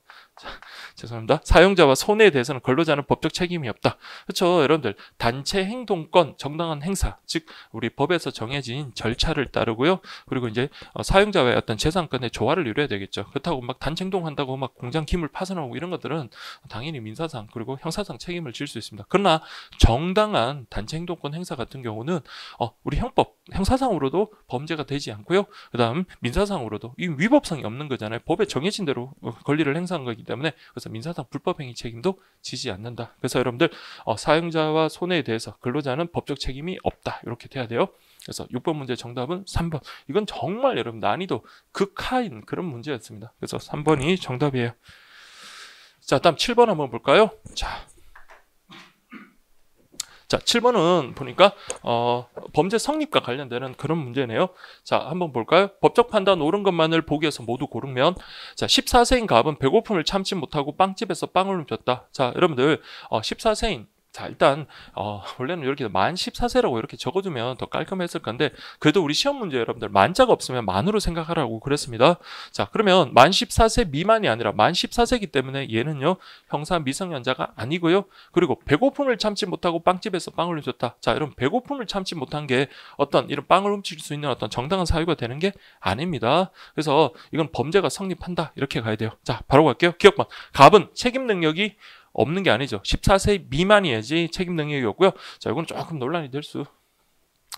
죄송합니다. 사용자와 손해에 대해서는 근로자는 법적 책임이 없다. 그렇죠. 여러분들 단체 행동권 정당한 행사 즉 우리 법에서 정해진 절차를 따르고요. 그리고 이제 어, 사용자와의 어떤 재산권의 조화를 이루어야 되겠죠. 그렇다고 막 단체 행동한다고 막 공장 기물 파손하고 이런 것들은 당연히 민사상 그리고 형사상 책임을 질 수 있습니다. 그러나 정당한 단체 행동권 행사 같은 경우는 어, 우리 형법 형사상으로도 범죄가 되지 않고요. 그다음 민사상으로도 이 위법성이 없는 거잖아요. 법에 정해진 대로 어, 권리를 행사한 거기 때문에 그래서 민사상 불법행위 책임도 지지 않는다. 그래서 여러분들 어, 사용자와 손해에 대해서 근로자는 법적 책임이 없다. 이렇게 돼야 돼요. 그래서 6번 문제 정답은 3번. 이건 정말 여러분 난이도 극하인 그런 문제였습니다. 그래서 3번이 정답이에요. 자, 다음 7번 한번 볼까요? 자. 자, 7번은 보니까 어, 범죄 성립과 관련되는 그런 문제네요. 자, 한번 볼까요? 법적 판단 옳은 것만을 보기에서 모두 고르면 자, 14세인 갑은 배고픔을 참지 못하고 빵집에서 빵을 훔쳤다. 자, 여러분들 어, 14세인 자, 일단 어, 원래는 이렇게 만 14세라고 이렇게 적어두면 더 깔끔했을 건데 그래도 우리 시험 문제 여러분들 만자가 없으면 만으로 생각하라고 그랬습니다. 자, 그러면 만 14세 미만이 아니라 만 14세기 때문에 얘는요 형사 미성년자가 아니고요. 그리고 배고픔을 참지 못하고 빵집에서 빵을 훔쳤다. 자, 여러분 배고픔을 참지 못한 게 어떤 이런 빵을 훔칠 수 있는 어떤 정당한 사유가 되는 게 아닙니다. 그래서 이건 범죄가 성립한다 이렇게 가야 돼요. 자, 바로 갈게요. 기억만 갑은 책임 능력이 없는 게 아니죠. 14세 미만이어야지 책임 능력이 없고요. 자, 이건 조금 논란이 될 수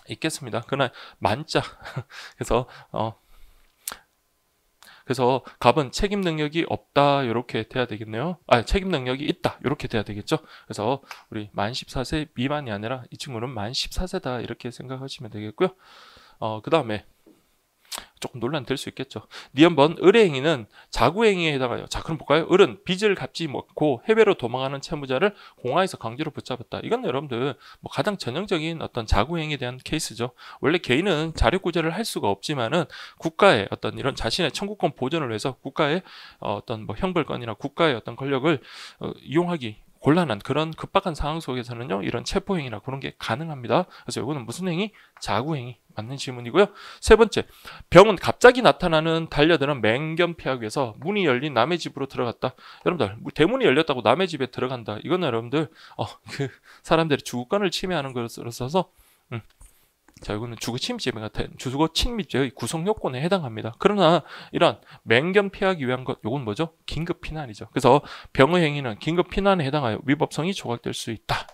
있겠습니다. 그러나 만자 그래서 어 그래서 갑은 책임 능력이 없다 이렇게 돼야 되겠네요. 아 책임 능력이 있다 이렇게 돼야 되겠죠. 그래서 우리 만 14세 미만이 아니라 이 친구는 만 14세다 이렇게 생각하시면 되겠고요. 어 그 다음에 조금 논란 될 수 있겠죠. 니한번 의뢰행위는 자구행위에 해당하여. 자, 그럼 볼까요? 을은 빚을 갚지 못고 해외로 도망하는 채무자를 공항에서 강제로 붙잡았다. 이건 여러분들 뭐 가장 전형적인 어떤 자구행위에 대한 케이스죠. 원래 개인은 자력구제를 할 수가 없지만은 국가의 어떤 이런 자신의 청구권 보전을 위해서 국가의 어떤 뭐 형벌권이나 국가의 어떤 권력을 어, 이용하기 곤란한 그런 급박한 상황 속에서는요 이런 체포행위나 그런 게 가능합니다. 그래서 이거는 무슨 행위? 자구행위 맞는 질문이고요. 세 번째, 병은 갑자기 나타나는 달려드는 맹견 피하기 위해서 문이 열린 남의 집으로 들어갔다. 여러분들 대문이 열렸다고 남의 집에 들어간다. 이거는 여러분들 어, 그 사람들이 주거권을 침해하는 것으로 써서 음, 자, 이거는 주거 침입죄 같은 주거 침입죄의 구성 요건에 해당합니다. 그러나 이런 맹견 피하기 위한 것, 이건 뭐죠? 긴급 피난이죠. 그래서 병의 행위는 긴급 피난에 해당하여 위법성이 조각될 수 있다.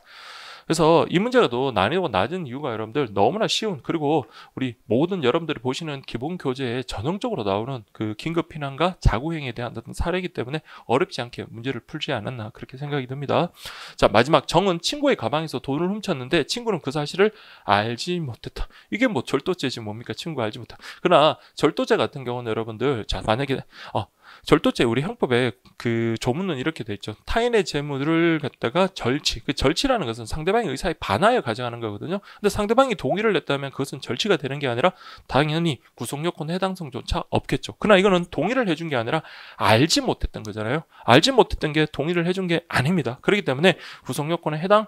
그래서 이 문제가 더 난이도가 낮은 이유가 여러분들 너무나 쉬운 그리고 우리 모든 여러분들이 보시는 기본 교재에 전형적으로 나오는 그 긴급 피난과 자구행위에 대한 어떤 사례이기 때문에 어렵지 않게 문제를 풀지 않았나 그렇게 생각이 듭니다. 자 마지막 정은 친구의 가방에서 돈을 훔쳤는데 친구는 그 사실을 알지 못했다. 이게 뭐 절도죄지 뭡니까 친구가 알지 못한. 그러나 절도죄 같은 경우는 여러분들 자 만약에 어 절도죄 우리 형법에 그 조문은 이렇게 돼 있죠. 타인의 재물을 갖다가 절취. 그 절취라는 것은 상대방의 의사에 반하여 가져가는 거거든요. 근데 상대방이 동의를 냈다면 그것은 절취가 되는 게 아니라 당연히 구속 요건 해당성조차 없겠죠. 그러나 이거는 동의를 해준 게 아니라 알지 못했던 거잖아요. 알지 못했던 게 동의를 해준 게 아닙니다. 그렇기 때문에 구속 요건에 해당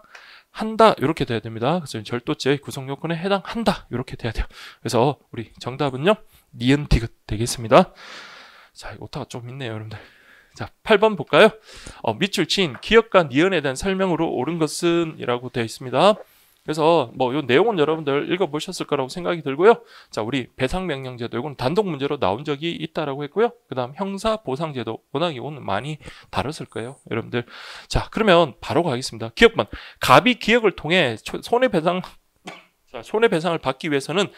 한다 이렇게 돼야 됩니다. 그래서 절도죄 구성 요건에 해당한다 이렇게 돼야 돼요. 그래서 우리 정답은요 니은 디귿 되겠습니다. 자, 오타가 좀 있네요, 여러분들. 자, 8번 볼까요? 어, 밑줄 친 기억과 니은에 대한 설명으로 옳은 것은 이라고 되어 있습니다. 그래서 뭐 이 내용은 여러분들 읽어보셨을 거라고 생각이 들고요. 자, 우리 배상명령제도 이건 단독 문제로 나온 적이 있다라고 했고요. 그 다음 형사보상제도 워낙 이거는 많이 다뤘을 거예요. 여러분들. 자, 그러면 바로 가겠습니다. 기억만. 갑이 기억을 통해 손해배상, 자, 손해배상을 받기 위해서는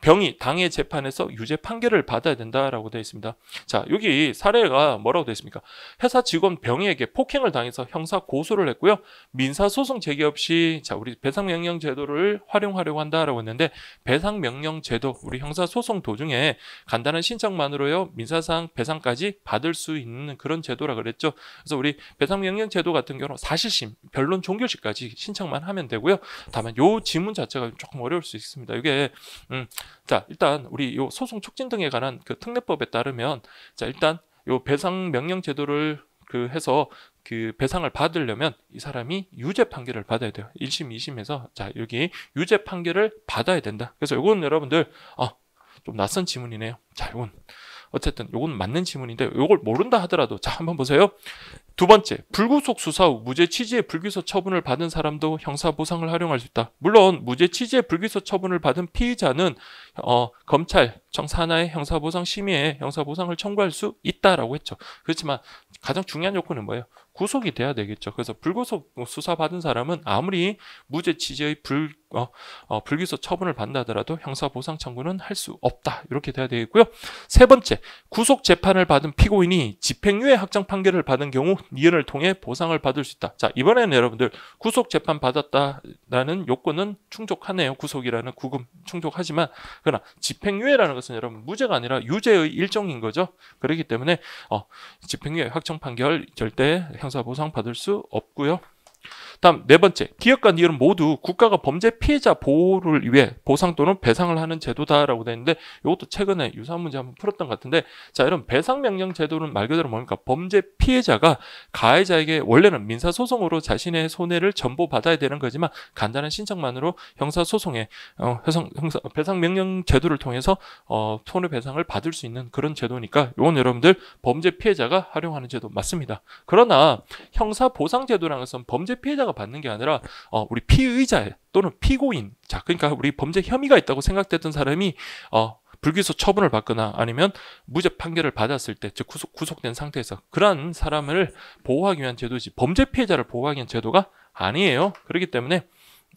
병이 당해 재판에서 유죄 판결을 받아야 된다라고 되어 있습니다. 자, 여기 사례가 뭐라고 되어 있습니까? 회사 직원 병이에게 폭행을 당해서 형사 고소를 했고요. 민사 소송 제기 없이 자, 우리 배상 명령 제도를 활용하려고 한다라고 했는데 배상 명령 제도 우리 형사 소송 도중에 간단한 신청만으로요. 민사상 배상까지 받을 수 있는 그런 제도라 그랬죠. 그래서 우리 배상 명령 제도 같은 경우는 사실심, 변론 종결시까지 신청만 하면 되고요. 다만 요 지문 자체가 조금 어려울 수 있습니다. 이게 음, 자, 일단 우리 요 소송 촉진 등에 관한 그 특례법에 따르면 자, 일단 요 배상 명령 제도를 그 해서 그 배상을 받으려면 이 사람이 유죄 판결을 받아야 돼요. 1심, 2심에서 자, 여기 유죄 판결을 받아야 된다. 그래서 요건 여러분들 어, 좀 낯선 지문이네요. 자, 요건 어쨌든 요건 맞는 지문인데 요걸 모른다 하더라도 자, 한번 보세요. 두 번째, 불구속 수사 후 무죄 취지의 불기소 처분을 받은 사람도 형사 보상을 활용할 수 있다. 물론 무죄 취지의 불기소 처분을 받은 피의자는 어, 검찰 정산하의 형사 보상 심의에 형사 보상을 청구할 수 있다라고 했죠. 그렇지만 가장 중요한 요건은 뭐예요? 구속이 돼야 되겠죠. 그래서 불구속 수사 받은 사람은 아무리 무죄 취지의 불 어, 어, 불기소 처분을 받는다더라도 형사 보상 청구는 할 수 없다. 이렇게 돼야 되겠고요. 세 번째, 구속 재판을 받은 피고인이 집행유예 확정 판결을 받은 경우 이연을 통해 보상을 받을 수 있다. 자, 이번에는 여러분들 구속 재판 받았다라는 요건은 충족하네요. 구속이라는 구금 충족하지만 그러나 집행유예라는 것은 여러분 무죄가 아니라 유죄의 일종인 거죠. 그렇기 때문에 어, 집행유예 확정 판결 절대 형사 보상 받을 수 없고요. 다음 네 번째, 기업과 니은 모두 국가가 범죄 피해자 보호를 위해 보상 또는 배상을 하는 제도다라고 되어 있는데 이것도 최근에 유사한 문제 한번 풀었던 것 같은데 자 이런 배상 명령 제도는 말 그대로 뭡니까 범죄 피해자가 가해자에게 원래는 민사 소송으로 자신의 손해를 전보 받아야 되는 거지만 간단한 신청만으로 형사 소송에 어, 해상, 형사, 배상 명령 제도를 통해서 어, 손해 배상을 받을 수 있는 그런 제도니까 이건 여러분들 범죄 피해자가 활용하는 제도 맞습니다. 그러나 형사 보상 제도라는 것은 범죄 피해자가 받는 게 아니라 어, 우리 피의자 또는 피고인 자 그러니까 우리 범죄 혐의가 있다고 생각됐던 사람이 어, 불기소 처분을 받거나 아니면 무죄 판결을 받았을 때, 즉 구속, 구속된 상태에서 그러한 사람을 보호하기 위한 제도지 범죄 피해자를 보호하기 위한 제도가 아니에요. 그렇기 때문에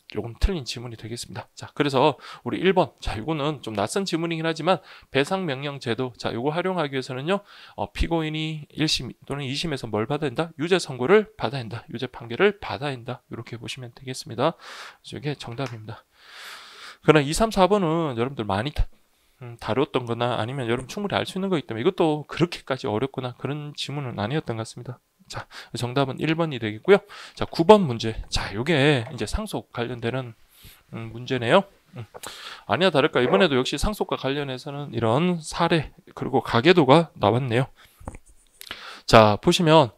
조금 틀린 지문이 되겠습니다. 자, 그래서 우리 1번. 자, 이거는 좀 낯선 지문이긴 하지만 배상 명령 제도. 자, 이거 활용하기 위해서는요. 어, 피고인이 1심 또는 2심에서 뭘 받아야 된다? 유죄 선고를 받아야 된다. 유죄 판결을 받아야 된다. 이렇게 보시면 되겠습니다. 이게 정답입니다. 그러나 2, 3, 4번은 여러분들 많이 음, 다뤘던 거나 아니면 여러분 충분히 알 수 있는 거기 때문에 이것도 그렇게까지 어렵거나 그런 지문은 아니었던 것 같습니다. 자, 정답은 1번이 되겠고요. 자, 9번 문제. 자, 요게 이제 상속 관련되는 음, 문제네요. 음. 아니야 다를까 이번에도 역시 상속과 관련해서는 이런 사례 그리고 가계도가 나왔네요. 자 보시면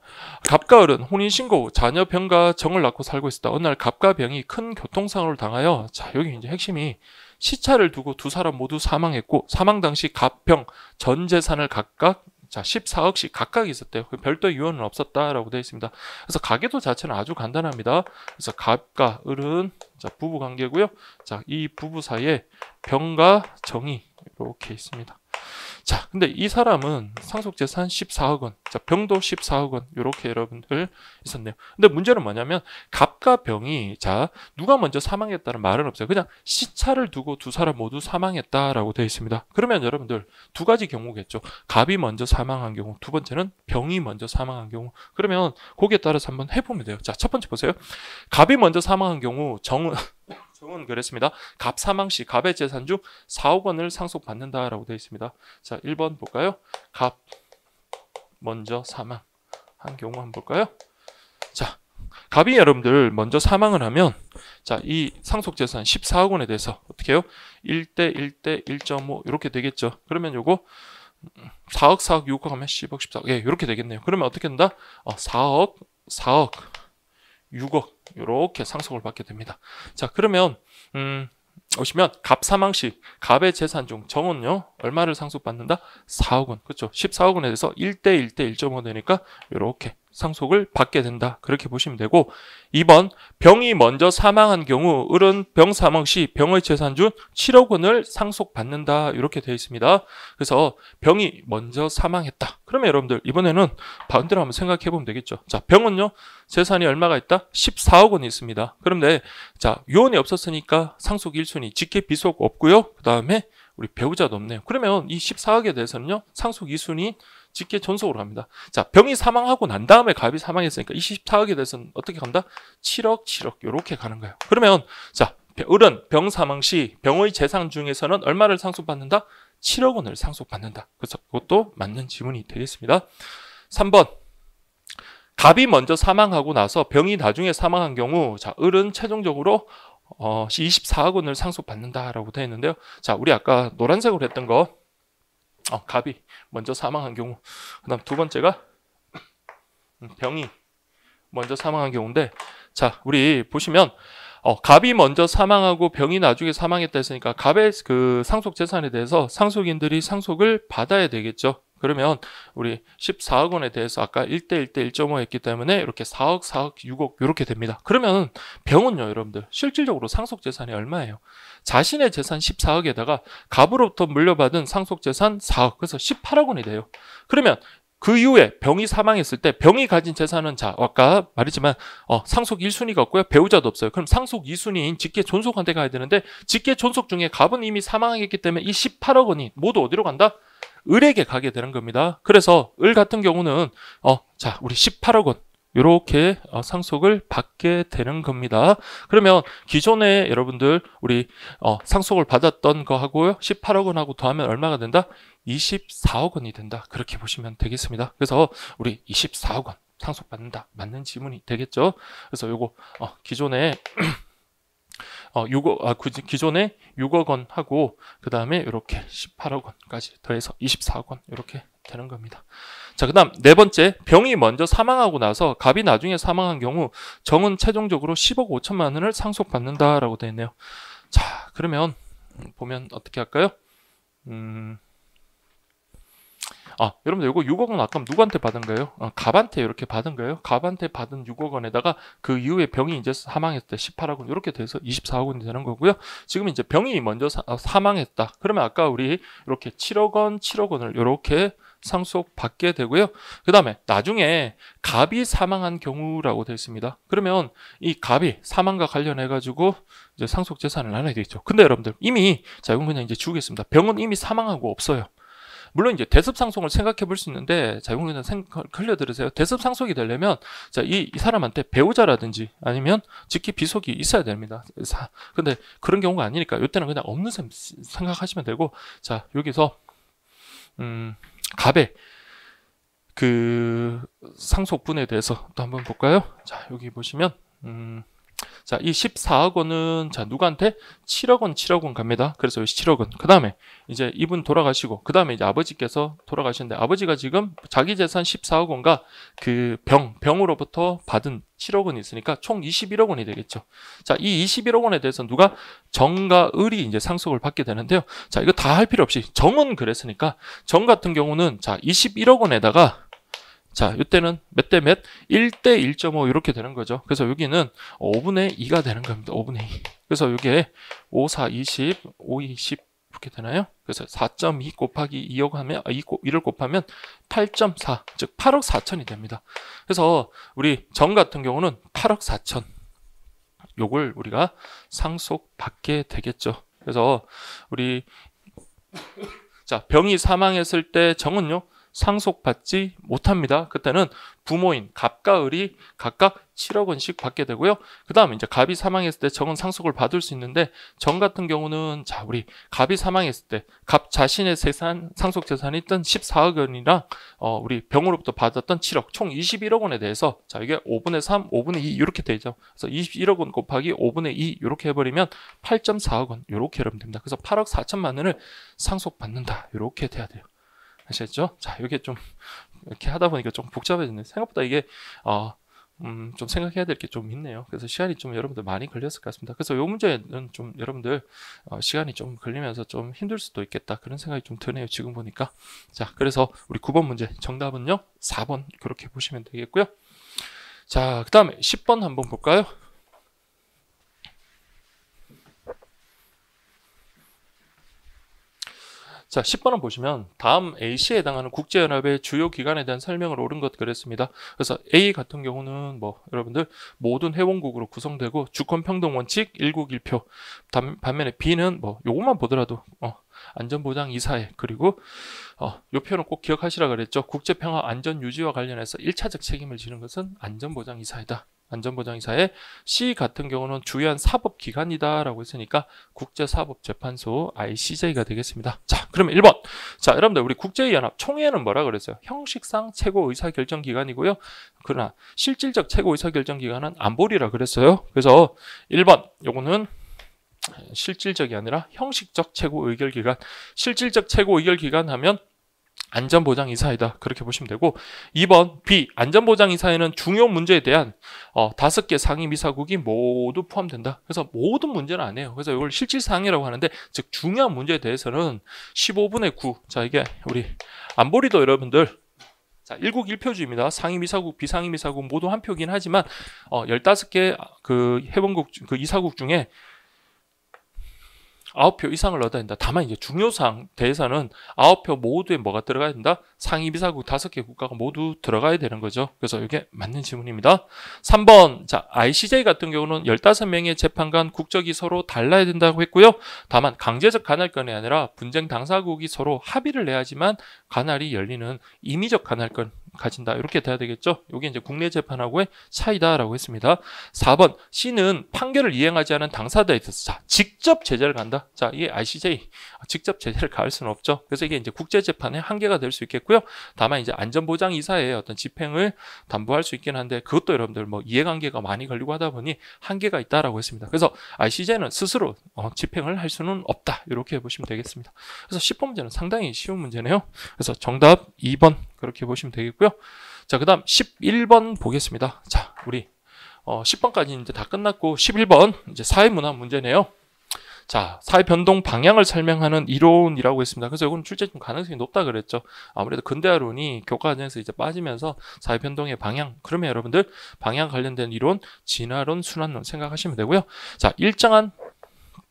갑과 을은 혼인신고 후 자녀 병과 정을 낳고 살고 있었다. 어느 날 갑과 병이 큰 교통사고를 당하여 자 여기 이제 핵심이 시차를 두고 두 사람 모두 사망했고 사망 당시 갑병 전 재산을 각각 자, 14억씩 각각 있었대요. 그 별도 유언은 없었다라고 되어 있습니다. 그래서 가계도 자체는 아주 간단합니다. 그래서 갑과 을은 자, 부부 관계고요. 자, 이 부부 사이에 병과 정이 이렇게 있습니다. 자, 근데 이 사람은 상속재산 14억 원, 자, 병도 14억 원, 이렇게 여러분들 있었네요. 근데 문제는 뭐냐면, 갑과 병이, 자, 누가 먼저 사망했다는 말은 없어요. 그냥 시차를 두고 두 사람 모두 사망했다라고 되어 있습니다. 그러면 여러분들 두 가지 경우겠죠. 갑이 먼저 사망한 경우, 두 번째는 병이 먼저 사망한 경우. 그러면 거기에 따라서 한번 해보면 돼요. 자, 첫 번째 보세요. 갑이 먼저 사망한 경우, 정은, 정은 그랬습니다. 갑 사망 시 갑의 재산 중 4억 원을 상속받는다라고 되어 있습니다. 자, 1번 볼까요? 갑 먼저 사망 한 경우 한번 볼까요? 자, 갑이 여러분들 먼저 사망을 하면 자, 이 상속 재산 14억 원에 대해서 어떻게 해요? 1대 1대 1.5 이렇게 되겠죠. 그러면 요거 4억, 4억, 6억 하면 10억, 14억. 예, 이렇게 되겠네요. 그러면 어떻게 된다? 어, 4억, 4억, 6억 이렇게 상속을 받게 됩니다. 자 그러면 음, 오시면 갑 사망 시 갑의 재산 중 정은요 얼마를 상속받는다? 4억 원 그렇죠 14억 원에 대해서 1대 1대 1.5 되니까 이렇게 상속을 받게 된다. 그렇게 보시면 되고 2번 병이 먼저 사망한 경우 을은 병 사망 시 병의 재산 중 7억 원을 상속받는다. 이렇게 되어 있습니다. 그래서 병이 먼저 사망했다. 그러면 여러분들 이번에는 반대로 한번 생각해 보면 되겠죠. 자, 병은요. 재산이 얼마가 있다? 14억 원이 있습니다. 그런데 자, 유언이 없었으니까 상속 1순위 직계 비속 없고요. 그다음에 우리 배우자도 없네요. 그러면 이 14억에 대해서는요. 상속 2순위 직계 전속으로 갑니다. 자, 병이 사망하고 난 다음에 갑이 사망했으니까 24억에 대해서는 어떻게 간다? 7억, 7억 이렇게 가는 거예요. 그러면 자, 을은 병 사망 시 병의 재산 중에서는 얼마를 상속받는다? 7억 원을 상속받는다. 그래서 그것도 맞는 지문이 되겠습니다. 3번 갑이 먼저 사망하고 나서 병이 나중에 사망한 경우 자, 을은 최종적으로 어, 24억 원을 상속받는다라고 되어 있는데요. 자, 우리 아까 노란색으로 했던 거 어, 갑이 먼저 사망한 경우 그다음 두 번째가 병이 먼저 사망한 경우인데 자 우리 보시면 어, 갑이 먼저 사망하고 병이 나중에 사망했다 했으니까 갑의 그 상속 재산에 대해서 상속인들이 상속을 받아야 되겠죠. 그러면 우리 14억 원에 대해서 아까 1대 1대 1.5 했기 때문에 이렇게 4억, 4억, 6억 이렇게 됩니다. 그러면 병은요, 여러분들 실질적으로 상속 재산이 얼마예요? 자신의 재산 14억에다가 갑으로부터 물려받은 상속 재산 4억, 그래서 18억 원이 돼요. 그러면 그 이후에 병이 사망했을 때 병이 가진 재산은 자 아까 말했지만 어, 상속 1순위가 없고요 배우자도 없어요 그럼 상속 2순위인 직계 존속한테 가야 되는데 직계 존속 중에 갑은 이미 사망했기 때문에 이 18억 원이 모두 어디로 간다? 을에게 가게 되는 겁니다. 그래서 을 같은 경우는 어, 자, 우리 18억 원 이렇게 어, 상속을 받게 되는 겁니다. 그러면 기존에 여러분들 우리 어, 상속을 받았던 거하고요. 18억 원하고 더하면 얼마가 된다? 24억 원이 된다. 그렇게 보시면 되겠습니다. 그래서 우리 24억 원 상속받는다. 맞는 지문이 되겠죠? 그래서 요거 어, 기존에 어, 6억, 아, 기존에 6억 원 하고, 그 다음에 이렇게 18억 원까지 더해서 24억 원, 이렇게 되는 겁니다. 자, 그 다음 네 번째, 병이 먼저 사망하고 나서 갑이 나중에 사망한 경우 정은 최종적으로 10억 5천만 원을 상속받는다라고 되어 있네요. 자, 그러면 보면 어떻게 할까요? 음, 아, 여러분들 이거 6억 원 아까 누구한테 받은 거예요? 어, 갑한테 이렇게 받은 거예요. 갑한테 받은 6억 원에다가 그 이후에 병이 이제 사망했을 때 18억 원 이렇게 돼서 24억 원이 되는 거고요. 지금 이제 병이 먼저 사, 어, 사망했다. 그러면 아까 우리 이렇게 7억 원, 7억 원을 이렇게 상속 받게 되고요. 그 다음에 나중에 갑이 사망한 경우라고 되어 있습니다. 그러면 이 갑이 사망과 관련해 가지고 이제 상속 재산을 나눠야 되겠죠. 근데 여러분들 이미 자 이건 그냥 이제 지우겠습니다. 병은 이미 사망하고 없어요. 물론 이제 대습 상속을 생각해 볼 수 있는데 자 그냥 흘려 들으세요. 대습 상속이 되려면 자이 이 사람한테 배우자라든지 아니면 직계 비속이 있어야 됩니다. 사, 근데 그런 경우가 아니니까 이때는 그냥 없는 셈 생각하시면 되고 자 여기서 음 갑의 그 상속분에 대해서 또 한번 볼까요? 자, 여기 보시면 음 자, 이 14억 원은 자, 누구한테 7억 원, 7억 원 갑니다. 그래서 7억 원. 그다음에 이제 이분 돌아가시고 그다음에 이제 아버지께서 돌아가시는데 아버지가 지금 자기 재산 14억 원과 그 병, 병으로부터 받은 7억 원이 있으니까 총 21억 원이 되겠죠. 자, 이 21억 원에 대해서 누가 정과 을이 이제 상속을 받게 되는데요. 자, 이거 다 할 필요 없이 정은 그랬으니까 정 같은 경우는 자, 21억 원에다가 자, 이때는 몇 대 몇? 1대 1.5 이렇게 되는 거죠. 그래서 여기는 5분의 2가 되는 겁니다. 5분의 2. 그래서 이게 5, 4, 20, 5, 20 이렇게 되나요? 그래서 4.2 곱하기 2억 하면 2, 2를 곱하면 8.4, 즉 8억 4천이 됩니다. 그래서 우리 정 같은 경우는 8억 4천. 요걸 우리가 상속 받게 되겠죠. 그래서 우리 자, 병이 사망했을 때 정은요. 상속받지 못합니다. 그때는 부모인 갑과 을이 각각 7억 원씩 받게 되고요. 그 다음에 이제 갑이 사망했을 때 정은 상속을 받을 수 있는데 정 같은 경우는 자 우리 갑이 사망했을 때 갑 자신의 재산 상속 재산이 있던 14억 원이랑 어, 우리 병으로부터 받았던 7억 총 21억 원에 대해서 자 이게 5분의 3, 5분의 2 이렇게 되죠. 그래서 21억 원 곱하기 5분의 2 이렇게 해버리면 8.4억 원 이렇게 하면 됩니다. 그래서 8억 4천만 원을 상속받는다 이렇게 돼야 돼요. 아시겠죠? 자, 이게 좀 이렇게 하다 보니까 좀 복잡해지네. 생각보다 이게 어, 음, 좀 생각해야 될 게 좀 있네요. 그래서 시간이 좀 여러분들 많이 걸렸을 것 같습니다. 그래서 이 문제는 좀 여러분들 어, 시간이 좀 걸리면서 좀 힘들 수도 있겠다. 그런 생각이 좀 드네요. 지금 보니까. 자, 그래서 우리 9번 문제 정답은요. 4번 그렇게 보시면 되겠고요. 자, 그 다음에 10번 한번 볼까요? 자, 10번을 보시면 다음 A시에 해당하는 국제연합의 주요 기관에 대한 설명을 옳은 것 그랬습니다. 그래서 A 같은 경우는 뭐 여러분들 모든 회원국으로 구성되고 주권 평등 원칙 1국 1표. 반면에 B는 뭐 요것만 보더라도 어, 안전보장 이사회 그리고 어, 요 표현을 꼭 기억하시라 그랬죠. 국제평화 안전 유지와 관련해서 1차적 책임을 지는 것은 안전보장 이사회다. 안전보장이사의 C 같은 경우는 주요한 사법기관이다라고 했으니까 국제사법재판소 ICJ가 되겠습니다. 자, 그러면 1번. 자, 여러분들 우리 국제연합 총회는 뭐라 그랬어요? 형식상 최고 의사결정기관이고요. 그러나 실질적 최고 의사결정기관은 안보리라 그랬어요. 그래서 1번 요거는 실질적이 아니라 형식적 최고 의결기관. 실질적 최고 의결기관 하면 안전보장이사이다. 그렇게 보시면 되고 2번 B 안전보장이사에는 중요 문제에 대한 어, 5개 상임이사국이 모두 포함된다. 그래서 모든 문제는 안 해요. 그래서 이걸 실질사항이라고 하는데 즉 중요한 문제에 대해서는 15분의 9. 자 이게 우리 안보리도 여러분들 자, 1국 1표주입니다. 상임이사국, 비상임이사국 모두 한 표긴 하지만 어, 15개 그 회원국 그 이사국 중에 아홉 표 이상을 얻어야 된다. 다만 이제 중요사항 대해서는 아홉 표 모두에 뭐가 들어가야 된다? 상위 비사국 다섯 개 국가가 모두 들어가야 되는 거죠. 그래서 이게 맞는 질문입니다. 3번. 자, ICJ 같은 경우는 15명의 재판관 국적이 서로 달라야 된다고 했고요. 다만 강제적 간할건이 아니라 분쟁 당사국이 서로 합의를 내야지만 간할이 열리는 임의적 간할건 가진다. 이렇게 돼야 되겠죠. 이게 이제 국내 재판하고의 차이다라고 했습니다. 4번 C는 판결을 이행하지 않은 당사자에 있어서 자, 직접 제재를 간다. 자, 이게 ICJ 직접 제재를 가할 수는 없죠. 그래서 이게 이제 국제 재판의 한계가 될 수 있겠고요. 다만 이제 안전보장 이사의 어떤 집행을 담보할 수 있긴 한데 그것도 여러분들 뭐 이해관계가 많이 걸리고 하다 보니 한계가 있다라고 했습니다. 그래서 ICJ는 스스로 어, 집행을 할 수는 없다. 이렇게 보시면 되겠습니다. 그래서 10번 문제는 상당히 쉬운 문제네요. 그래서 정답 2번 그렇게 보시면 되겠고요. 자, 그 다음 11번 보겠습니다. 자, 우리 어, 10번까지 이제 다 끝났고 11번 이제 사회문화 문제네요. 자, 사회 변동 방향을 설명하는 이론이라고 했습니다. 그래서 이건 출제 좀 가능성이 높다 그랬죠. 아무래도 근대화론이 교과과정에서 이제 빠지면서 사회 변동의 방향. 그러면 여러분들 방향 관련된 이론, 진화론, 순환론 생각하시면 되고요. 자, 일정한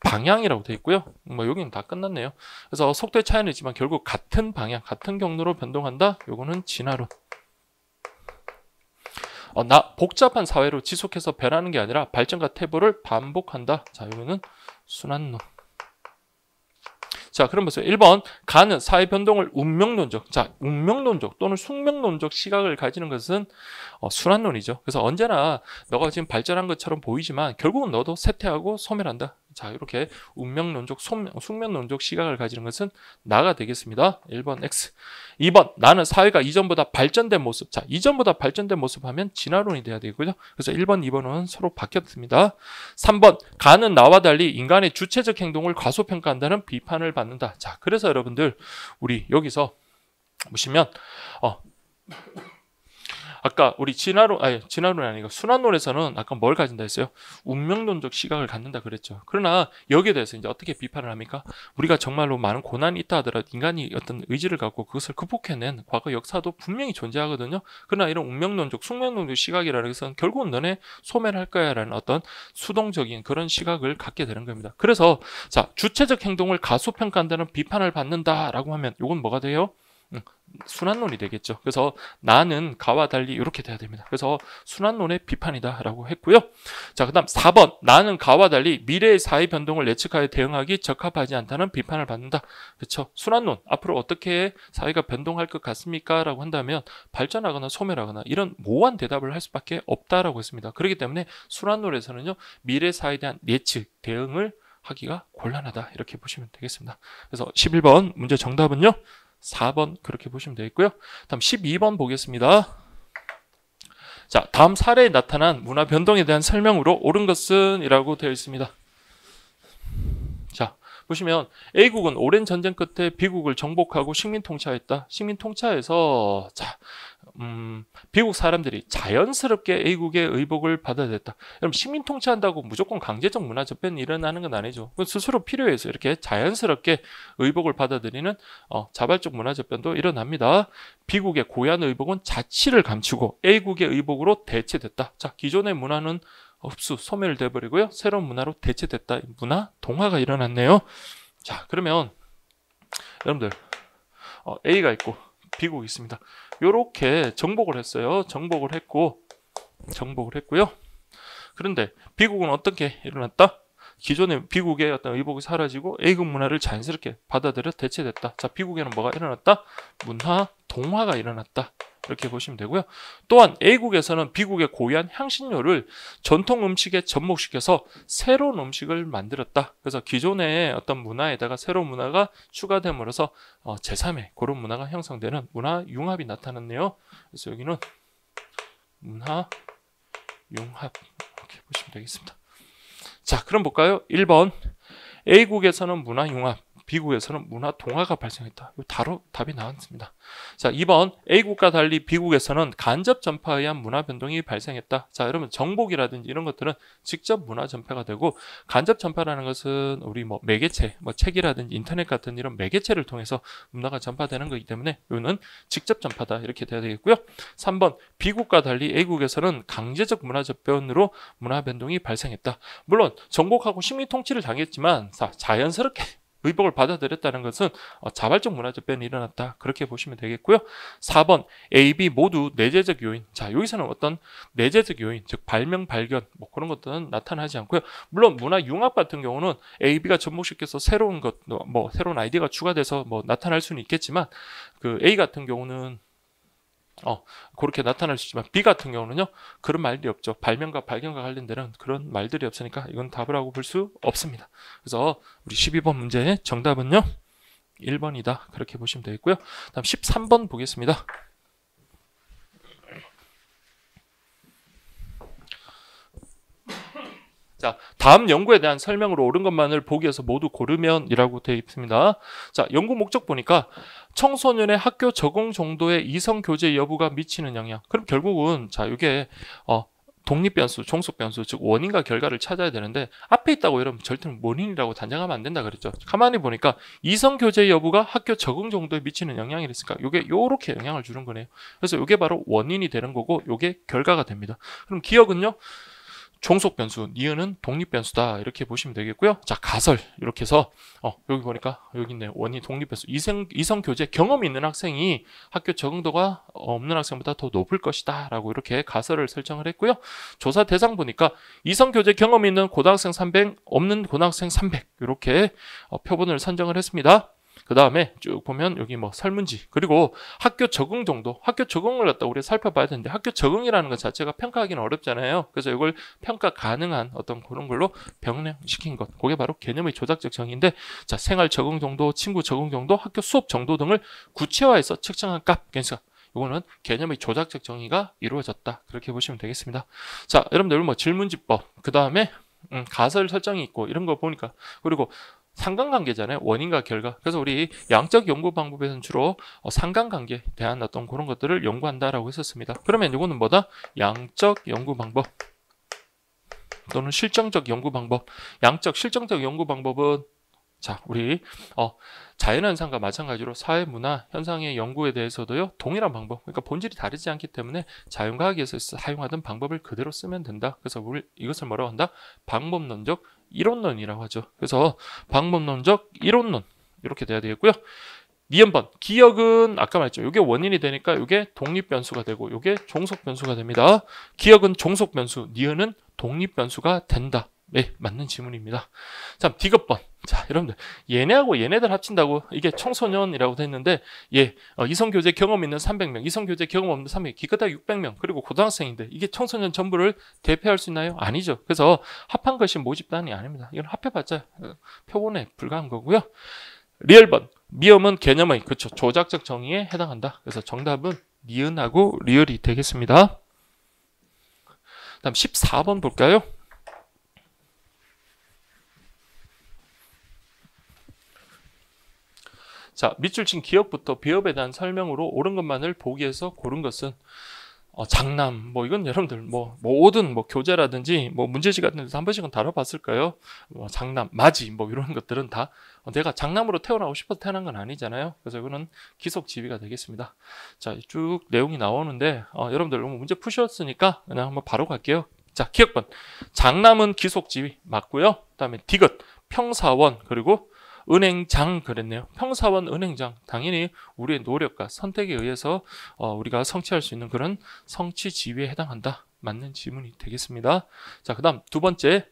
방향이라고 되어 있고요. 뭐 여기는 다 끝났네요. 그래서 속도의 차이는 있지만 결국 같은 방향, 같은 경로로 변동한다. 요거는 진화론. 어, 나 복잡한 사회로 지속해서 변하는 게 아니라 발전과 퇴보를 반복한다. 자, 이거는 순환론. 자, 그럼 보세요. 1번 가는 사회 변동을 운명론적, 자, 운명론적 또는 숙명론적 시각을 가지는 것은 어, 순환론이죠. 그래서 언제나 너가 지금 발전한 것처럼 보이지만 결국은 너도 쇠퇴하고 소멸한다. 자, 이렇게 운명론적, 숙명론적 시각을 가지는 것은 나가 되겠습니다. 1번 X. 2번 나는 사회가 이전보다 발전된 모습. 자, 이전보다 발전된 모습 하면 진화론이 돼야 되고요. 그래서 1번, 2번은 서로 바뀌었습니다. 3번 가는 나와 달리 인간의 주체적 행동을 과소평가한다는 비판을 받는다. 자, 그래서 여러분들 우리 여기서 보시면 어 아까 우리 진화론 아니 진화론이 아니고 순환론에서는 아까 뭘 가진다 했어요? 운명론적 시각을 갖는다 그랬죠. 그러나 여기에 대해서 이제 어떻게 비판을 합니까? 우리가 정말로 많은 고난이 있다 하더라도 인간이 어떤 의지를 갖고 그것을 극복해낸 과거 역사도 분명히 존재하거든요. 그러나 이런 운명론적 숙명론적 시각이라는 것은 결국은 너네 소멸할 거야라는 어떤 수동적인 그런 시각을 갖게 되는 겁니다. 그래서 자 주체적 행동을 가소평가한다는 비판을 받는다라고 하면 이건 뭐가 돼요? 순환론이 되겠죠. 그래서 나는 가와 달리 이렇게 돼야 됩니다. 그래서 순환론의 비판이다라고 했고요. 자, 그다음 4번 나는 가와 달리 미래의 사회 변동을 예측하여 대응하기 적합하지 않다는 비판을 받는다. 그렇죠. 순환론 앞으로 어떻게 사회가 변동할 것 같습니까?라고 한다면 발전하거나 소멸하거나 이런 모호한 대답을 할 수밖에 없다라고 했습니다. 그렇기 때문에 순환론에서는요 미래 사회에 대한 예측 대응을 하기가 곤란하다 이렇게 보시면 되겠습니다. 그래서 11번 문제 정답은요. 4번 그렇게 보시면 되겠고요. 다음 12번 보겠습니다. 자, 다음 사례에 나타난 문화 변동에 대한 설명으로 옳은 것은 이라고 되어 있습니다. 자, 보시면 A국은 오랜 전쟁 끝에 B국을 정복하고 식민 통치했다. 식민 통치에서 자, 음, 미국 사람들이 자연스럽게 A국의 의복을 받아들였다. 여러분 식민 통치한다고 무조건 강제적 문화 접변이 일어나는 건 아니죠. 스스로 필요해서 이렇게 자연스럽게 의복을 받아들이는 어, 자발적 문화 접변도 일어납니다. 비국의 고얀 의복은 자치를 감추고 A국의 의복으로 대체됐다. 자, 기존의 문화는 흡수, 소멸돼 버리고요. 새로운 문화로 대체됐다. 문화 동화가 일어났네요. 자, 그러면 여러분들 어, A가 있고 B국이 있습니다. 이렇게 정복을 했어요. 정복을 했고 정복을 했고요. 그런데 비국은 어떻게 일어났다? 기존의 비국의 어떤 의복이 사라지고 A국 문화를 자연스럽게 받아들여 대체됐다. 자, 비국에는 뭐가 일어났다? 문화 동화가 일어났다. 이렇게 보시면 되고요. 또한 A국에서는 B국의 고유한 향신료를 전통 음식에 접목시켜서 새로운 음식을 만들었다. 그래서 기존의 어떤 문화에다가 새로운 문화가 추가됨으로써 어, 제3의 그런 문화가 형성되는 문화 융합이 나타났네요. 그래서 여기는 문화 융합 이렇게 보시면 되겠습니다. 자, 그럼 볼까요? 1번 A국에서는 문화 융합 B국에서는 문화 동화가 발생했다. 바로 답이 나왔습니다. 자, 2번 A국과 달리 B국에서는 간접 전파에 의한 문화 변동이 발생했다. 자, 여러분 정복이라든지 이런 것들은 직접 문화 전파가 되고 간접 전파라는 것은 우리 뭐 매개체, 뭐 책이라든지 인터넷 같은 이런 매개체를 통해서 문화가 전파되는 거기 때문에 이거는 직접 전파다 이렇게 돼야 되겠고요. 3번 B국과 달리 A국에서는 강제적 문화 접변으로 문화 변동이 발생했다. 물론 정복하고 식민 통치를 당했지만 자연스럽게 의복을 받아들였다는 것은 어, 자발적 문화적 변이 일어났다. 그렇게 보시면 되겠고요. 4번 A, B 모두 내재적 요인. 자, 여기서는 어떤 내재적 요인, 즉 발명, 발견 뭐 그런 것들은 나타나지 않고요. 물론 문화 융합 같은 경우는 A, B가 접목시켜서 새로운 것, 뭐 새로운 아이디어가 추가돼서 뭐 나타날 수는 있겠지만 그 A 같은 경우는 어, 그렇게 나타날 수 있지만 B 같은 경우는요. 그런 말들이 없죠. 발명과 발견과 관련되는 그런 말들이 없으니까 이건 답을 하고 볼 수 없습니다. 그래서 우리 12번 문제의 정답은요. 1번이다. 그렇게 보시면 되겠고요. 다음 13번 보겠습니다. 자, 다음 연구에 대한 설명으로 옳은 것만을 보기에서 모두 고르면이라고 되어 있습니다. 자, 연구 목적 보니까 청소년의 학교 적응 정도의 이성 교제 여부가 미치는 영향. 그럼 결국은 자, 이게 어 독립 변수, 종속 변수, 즉 원인과 결과를 찾아야 되는데 앞에 있다고 이러면 절대 원인이라고 단정하면 안 된다 그랬죠. 가만히 보니까 이성 교제 여부가 학교 적응 정도에 미치는 영향이 있으니까 이게 요렇게 영향을 주는 거네요. 그래서 이게 바로 원인이 되는 거고 이게 결과가 됩니다. 그럼 기억은요? 종속 변수, 니은은 독립 변수다 이렇게 보시면 되겠고요. 자 가설 이렇게 해서 어, 여기 보니까 여기 있네 원이 독립 변수 이성 이성 교제 경험이 있는 학생이 학교 적응도가 없는 학생보다 더 높을 것이다라고 이렇게 가설을 설정을 했고요. 조사 대상 보니까 이성 교제 경험이 있는 고등학생 300 없는 고등학생 300 이렇게 어, 표본을 선정을 했습니다. 그 다음에 쭉 보면 여기 뭐 설문지 그리고 학교 적응 정도 학교 적응을 갖다 우리 살펴봐야 되는데 학교 적응이라는 것 자체가 평가하기는 어렵잖아요. 그래서 이걸 평가 가능한 어떤 그런 걸로 병행시킨 것 그게 바로 개념의 조작적 정의인데 자 생활 적응 정도 친구 적응 정도 학교 수업 정도 등을 구체화해서 측정한 값 그래서 이거는 개념의 조작적 정의가 이루어졌다. 그렇게 보시면 되겠습니다. 자 여러분들 뭐 질문지법 그 다음에 음, 가설 설정이 있고 이런 거 보니까 그리고 상관관계잖아요. 원인과 결과. 그래서 우리 양적 연구 방법에서는 주로 어, 상관관계에 대한 어떤 그런 것들을 연구한다라고 했었습니다. 그러면 이거는 뭐다? 양적 연구 방법 또는 실정적 연구 방법. 양적 실정적 연구 방법은 자, 우리 어, 자연현상과 마찬가지로 사회 문화 현상의 연구에 대해서도요 동일한 방법, 그러니까 본질이 다르지 않기 때문에 자연과학에서 사용하던 방법을 그대로 쓰면 된다. 그래서 우리 이것을 뭐라고 한다? 방법론적 이론론이라고 하죠. 그래서 방법론적 이론론 이렇게 돼야 되겠고요. 니은번 기억은 아까 말했죠. 이게 원인이 되니까 이게 독립 변수가 되고 이게 종속 변수가 됩니다. 기억은 종속 변수, 니은은 독립 변수가 된다. 네, 맞는 지문입니다. 자, 디귿번. 자, 여러분들 얘네하고 얘네들 합친다고 이게 청소년이라고 됐는데 예, 어, 이성교제 경험 있는 300명, 이성교제 경험 없는 300명, 기껏다 600명, 그리고 고등학생인데 이게 청소년 전부를 대표할 수 있나요? 아니죠. 그래서 합한 것이 모집단이 아닙니다. 이건 합해봤자 어, 표본에 불과한 거고요. 리얼번, 미음은 개념의 그쵸 조작적 정의에 해당한다. 그래서 정답은 니은하고 리얼이 되겠습니다. 다음 14번 볼까요? 자, 밑줄 친 기업부터 비업에 대한 설명으로 옳은 것만을 보기 위해서 고른 것은 어, 장남, 뭐 이건 여러분들 뭐 모든 뭐 교재라든지 뭐 문제지 같은 데서 한 번씩은 다뤄봤을까요? 뭐 장남, 맞이 뭐 이런 것들은 다 어, 내가 장남으로 태어나고 싶어서 태어난 건 아니잖아요. 그래서 이거는 기속 지위가 되겠습니다. 자, 쭉 내용이 나오는데 어, 여러분들 문제 푸셨으니까 그냥 한번 바로 갈게요. 자, 기억번 장남은 기속 지위 맞고요. 그다음에 디귿 평사원 그리고 은행장 그랬네요. 평사원 은행장 당연히 우리의 노력과 선택에 의해서 어, 우리가 성취할 수 있는 그런 성취 지위에 해당한다. 맞는 지문이 되겠습니다. 자, 그 다음 두 번째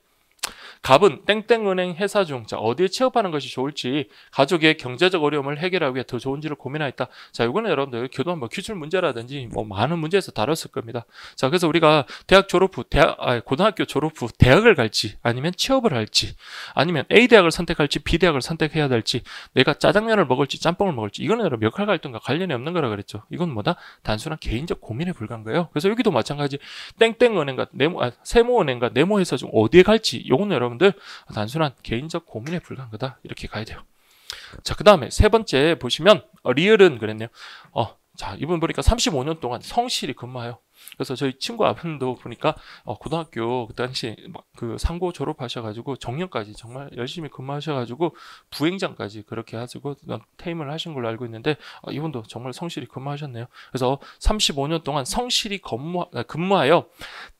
갑은 땡땡은행 회사 중 자, 어디에 취업하는 것이 좋을지 가족의 경제적 어려움을 해결하기 위해 더 좋은지를 고민하였다. 자, 이거는 여러분들 교도한 뭐 기출 문제라든지 뭐 많은 문제에서 다뤘을 겁니다. 자, 그래서 우리가 대학 졸업 후 대학 아, 고등학교 졸업 후 대학을 갈지 아니면 취업을 할지 아니면 A 대학을 선택할지 B 대학을 선택해야 될지 내가 짜장면을 먹을지 짬뽕을 먹을지 이거는 여러분 역할 갈등과 관련이 없는 거라 그랬죠. 이건 뭐다? 단순한 개인적 고민에 불과한 거예요. 그래서 여기도 마찬가지 땡땡은행과 네모 아, 세모은행과 네모회사 중 어디에 갈지 요거는 여러분들 단순한 개인적 고민에 불과한 거다. 이렇게 가야 돼요. 자, 그 다음에 세 번째 보시면 어, 리을은 그랬네요. 어, 자, 이분 보니까 35년 동안 성실히 근무해요. 그래서 저희 친구 아분도 보니까 어, 고등학교 그 당시 그 상고 졸업하셔가지고 정년까지 정말 열심히 근무하셔가지고 부행장까지 그렇게 하시고 퇴임을 하신 걸로 알고 있는데 어, 이분도 정말 성실히 근무하셨네요. 그래서 35년 동안 성실히 근무, 아, 근무하여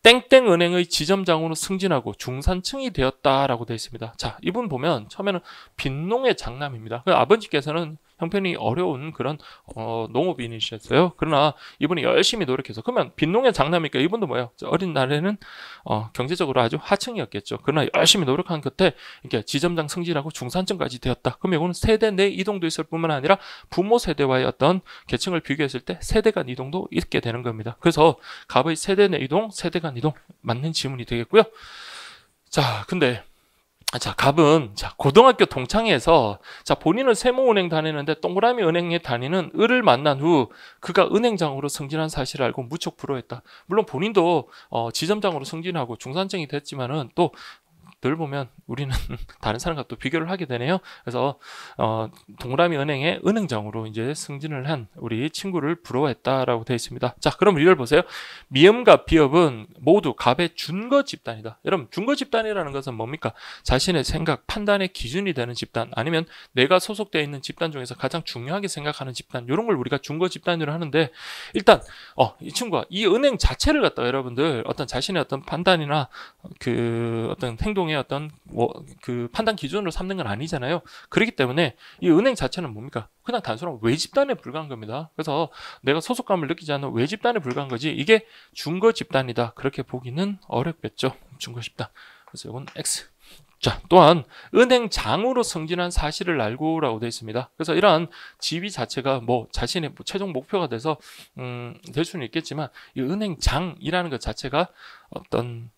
땡땡은행의 지점장으로 승진하고 중산층이 되었다라고 되어 있습니다. 자, 이분 보면 처음에는 빈농의 장남입니다. 그 아버지께서는 형편이 어려운 그런 어, 농업인이셨어요. 그러나 이분이 열심히 노력해서 그러면 빈농의 장남이니까 이분도 뭐예요? 어린 날에는 어, 경제적으로 아주 하층이었겠죠. 그러나 열심히 노력한 끝에 이렇게 지점장 승진하고 중산층까지 되었다. 그럼 이거는 세대 내 이동도 있을 뿐만 아니라 부모 세대와의 어떤 계층을 비교했을 때 세대 간 이동도 있게 되는 겁니다. 그래서 갑의 세대 내 이동, 세대 간 이동 맞는 지문이 되겠고요. 자, 근데 자, 갑은 자, 고등학교 동창회에서 자, 본인은 세모은행 다니는데 동그라미 은행에 다니는 을을 만난 후 그가 은행장으로 승진한 사실을 알고 무척 부러워했다. 물론 본인도 어, 지점장으로 승진하고 중산층이 됐지만은 또 늘 보면 우리는 다른 사람과 또 비교를 하게 되네요. 그래서 어, 동그라미 은행의 은행장으로 이제 승진을 한 우리 친구를 부러워했다라고 되어 있습니다. 자, 그럼 이걸 보세요. 미음과 비읍은 모두 갑의 준거 집단이다. 여러분, 준거 집단이라는 것은 뭡니까? 자신의 생각, 판단의 기준이 되는 집단, 아니면 내가 소속되어 있는 집단 중에서 가장 중요하게 생각하는 집단, 이런 걸 우리가 준거 집단이라 하는데 일단 어, 이 친구가 이 은행 자체를 갖다가 여러분들 어떤 자신의 어떤 판단이나 그 어떤 행동 행동의 어떤 뭐 그 판단 기준으로 삼는 건 아니잖아요. 그렇기 때문에 이 은행 자체는 뭡니까? 그냥 단순한 외집단에 불과한 겁니다. 그래서 내가 소속감을 느끼지 않는 외집단에 불과한 거지 이게 중거 집단이다. 그렇게 보기는 어렵겠죠. 중거 집단. 그래서 이건 X. 자, 또한 은행장으로 승진한 사실을 알고라고 되어 있습니다. 그래서 이러한 지위 자체가 뭐 자신의 뭐 최종 목표가 돼서 음, 될 수는 있겠지만 이 은행장이라는 것 자체가 어떤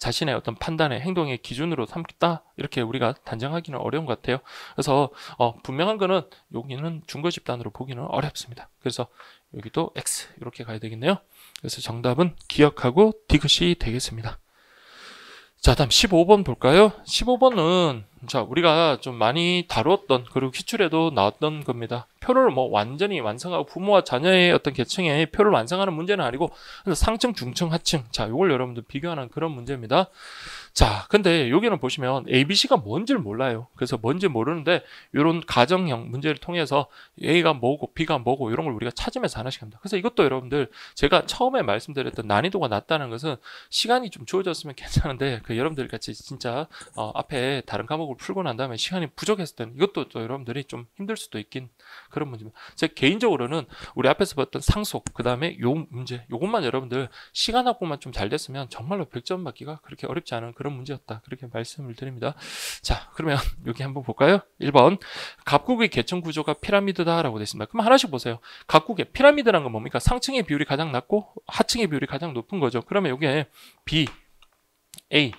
자신의 어떤 판단의 행동의 기준으로 삼겠다 이렇게 우리가 단정하기는 어려운 것 같아요. 그래서 어, 분명한 거는 여기는 중거 집단으로 보기는 어렵습니다. 그래서 여기도 X 이렇게 가야 되겠네요. 그래서 정답은 기억하고 디귿이 되겠습니다. 자, 다음 15번 볼까요? 15번은 자, 우리가 좀 많이 다뤘던 그리고 기출에도 나왔던 겁니다. 표를 뭐 완전히 완성하고 부모와 자녀의 어떤 계층의 표를 완성하는 문제는 아니고 상층, 중층, 하층. 자, 이걸 여러분들 비교하는 그런 문제입니다. 자, 근데 여기는 보시면 ABC가 뭔지를 몰라요. 그래서 뭔지 모르는데 이런 가정형 문제를 통해서 A가 뭐고 B가 뭐고 이런 걸 우리가 찾으면서 하나씩 합니다. 그래서 이것도 여러분들 제가 처음에 말씀드렸던 난이도가 낮다는 것은 시간이 좀 주어졌으면 괜찮은데 그 여러분들 같이 진짜 어, 앞에 다른 과목을 풀고 난 다음에 시간이 부족했을 때는 이것도 또 여러분들이 좀 힘들 수도 있긴 그런 문제입니다. 제 개인적으로는 우리 앞에서 봤던 상속 그 다음에 요 문제 요것만 여러분들 시간 확보만 좀 잘 됐으면 정말로 100점 받기가 그렇게 어렵지 않은 그런 문제였다. 그렇게 말씀을 드립니다. 자 그러면 여기 한번 볼까요? 1번 갑국의 계층 구조가 피라미드다라고 되어 있습니다. 그럼 하나씩 보세요. 갑국의 피라미드란 건 뭡니까? 상층의 비율이 가장 낮고 하층의 비율이 가장 높은 거죠. 그러면 여기에 B, A,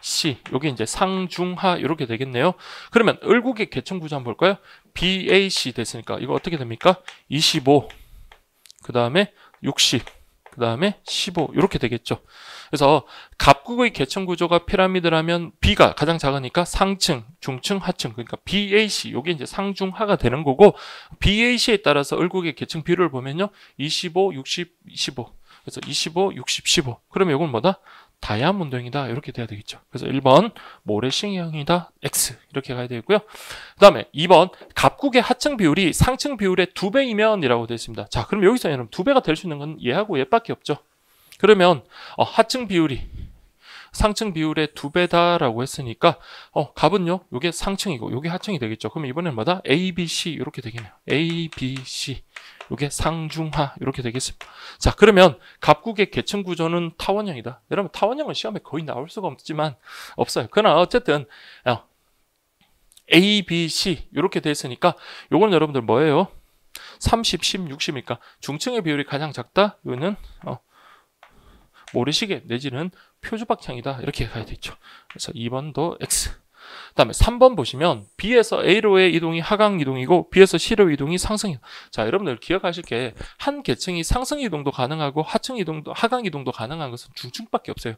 C 여기 이제 상중하 이렇게 되겠네요. 그러면 을국의 계층 구조 한번 볼까요? BAC 됐으니까 이거 어떻게 됩니까? 25, 그 다음에 60, 그 다음에 15 이렇게 되겠죠. 그래서 갑국의 계층 구조가 피라미드라면 B가 가장 작으니까 상층, 중층, 하층. 그러니까 BAC 이게 이제 상중하가 되는 거고 BAC에 따라서 을국의 계층 비율을 보면요. 25, 60, 25 그래서 25, 60, 15 그러면 이건 뭐다? 다이아몬드형이다 이렇게 돼야 되겠죠. 그래서 1번 모래싱형이다 X 이렇게 가야 되고요. 그 다음에 2번 갑국의 하층 비율이 상층 비율의 2배이면 이라고 되어 있습니다. 자 그럼 여기서 여러분 2배가 될 수 있는 건 얘하고 얘밖에 없죠. 그러면 어, 하층 비율이 상층 비율의 2배다라고 했으니까 어 갑은요 요게 상층이고 요게 하층이 되겠죠. 그럼 이번엔 뭐다? A, B, C 이렇게 되겠네요. A, B, C 이게 상중하 이렇게 되겠습니다. 자 그러면 갑국의 계층 구조는 타원형이다. 여러분 타원형은 시험에 거의 나올 수가 없지만 없어요. 그러나 어쨌든 어, A, B, C 이렇게 됐으니까 요건 여러분들 뭐예요? 30, 10, 60이니까 중층의 비율이 가장 작다. 이거는 어, 모래시계 내지는 표주박창이다. 이렇게 가야 되죠. 그래서 2번도 X. 그 다음에 3번 보시면 B에서 A로의 이동이 하강 이동이고 B에서 C로 이동이 상승. 자, 여러분들 기억하실 게 한 계층이 상승 이동도 가능하고 하층 이동도 하강 이동도 가능한 것은 중층밖에 없어요.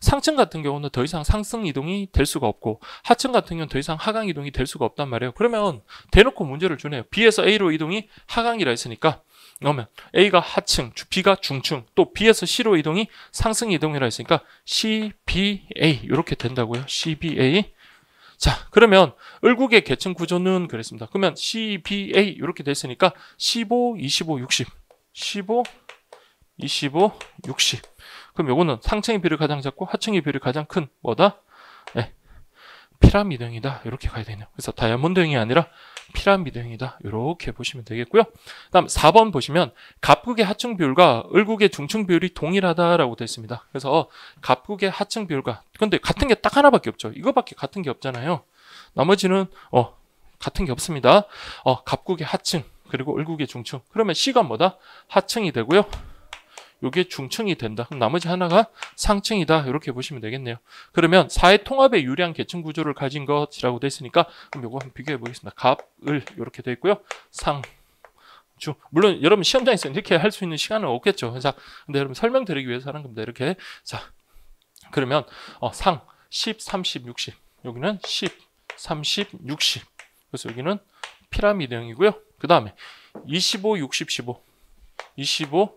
상층 같은 경우는 더 이상 상승 이동이 될 수가 없고 하층 같은 경우는 더 이상 하강 이동이 될 수가 없단 말이에요. 그러면 대놓고 문제를 주네요. B에서 A로 이동이 하강이라 했으니까 그러면 A가 하층, B가 중층, 또 B에서 C로 이동이 상승 이동이라 했으니까 CBA 이렇게 된다고요. CBA. 자, 그러면 을국의 계층 구조는 그랬습니다. 그러면 CBA 이렇게 됐으니까 15, 25, 60. 15, 25, 60. 그럼 요거는 상층의 비율이 가장 작고 하층의 비율이 가장 큰 뭐다? 네. 피라미드형이다. 이렇게 가야 되네요. 그래서 다이아몬드형이 아니라 피라미드 형이다. 이렇게 보시면 되겠고요. 다음 4번 보시면 갑국의 하층 비율과 을국의 중층 비율이 동일하다라고 되어 있습니다. 그래서 갑국의 하층 비율과 근데 같은 게 딱 하나밖에 없죠. 이거밖에 같은 게 없잖아요. 나머지는 어 같은 게 없습니다. 어 갑국의 하층 그리고 을국의 중층. 그러면 C가 뭐다? 하층이 되고요. 요게 중층이 된다. 그럼 나머지 하나가 상층이다. 이렇게 보시면 되겠네요. 그러면 사회 통합의 유리한 계층 구조를 가진 것이라고 됐으니까 그럼 요거 한번 비교해 보겠습니다. 갑, 을 이렇게 되어 있고요. 상, 주. 물론 여러분 시험장에서 이렇게 할 수 있는 시간은 없겠죠. 자, 근데 여러분 설명드리기 위해서 하는 겁니다. 이렇게. 자, 그러면 어, 상 10, 30, 60. 여기는 10, 30, 60. 그래서 여기는 피라미드형이고요. 그 다음에 25, 60, 15. 25,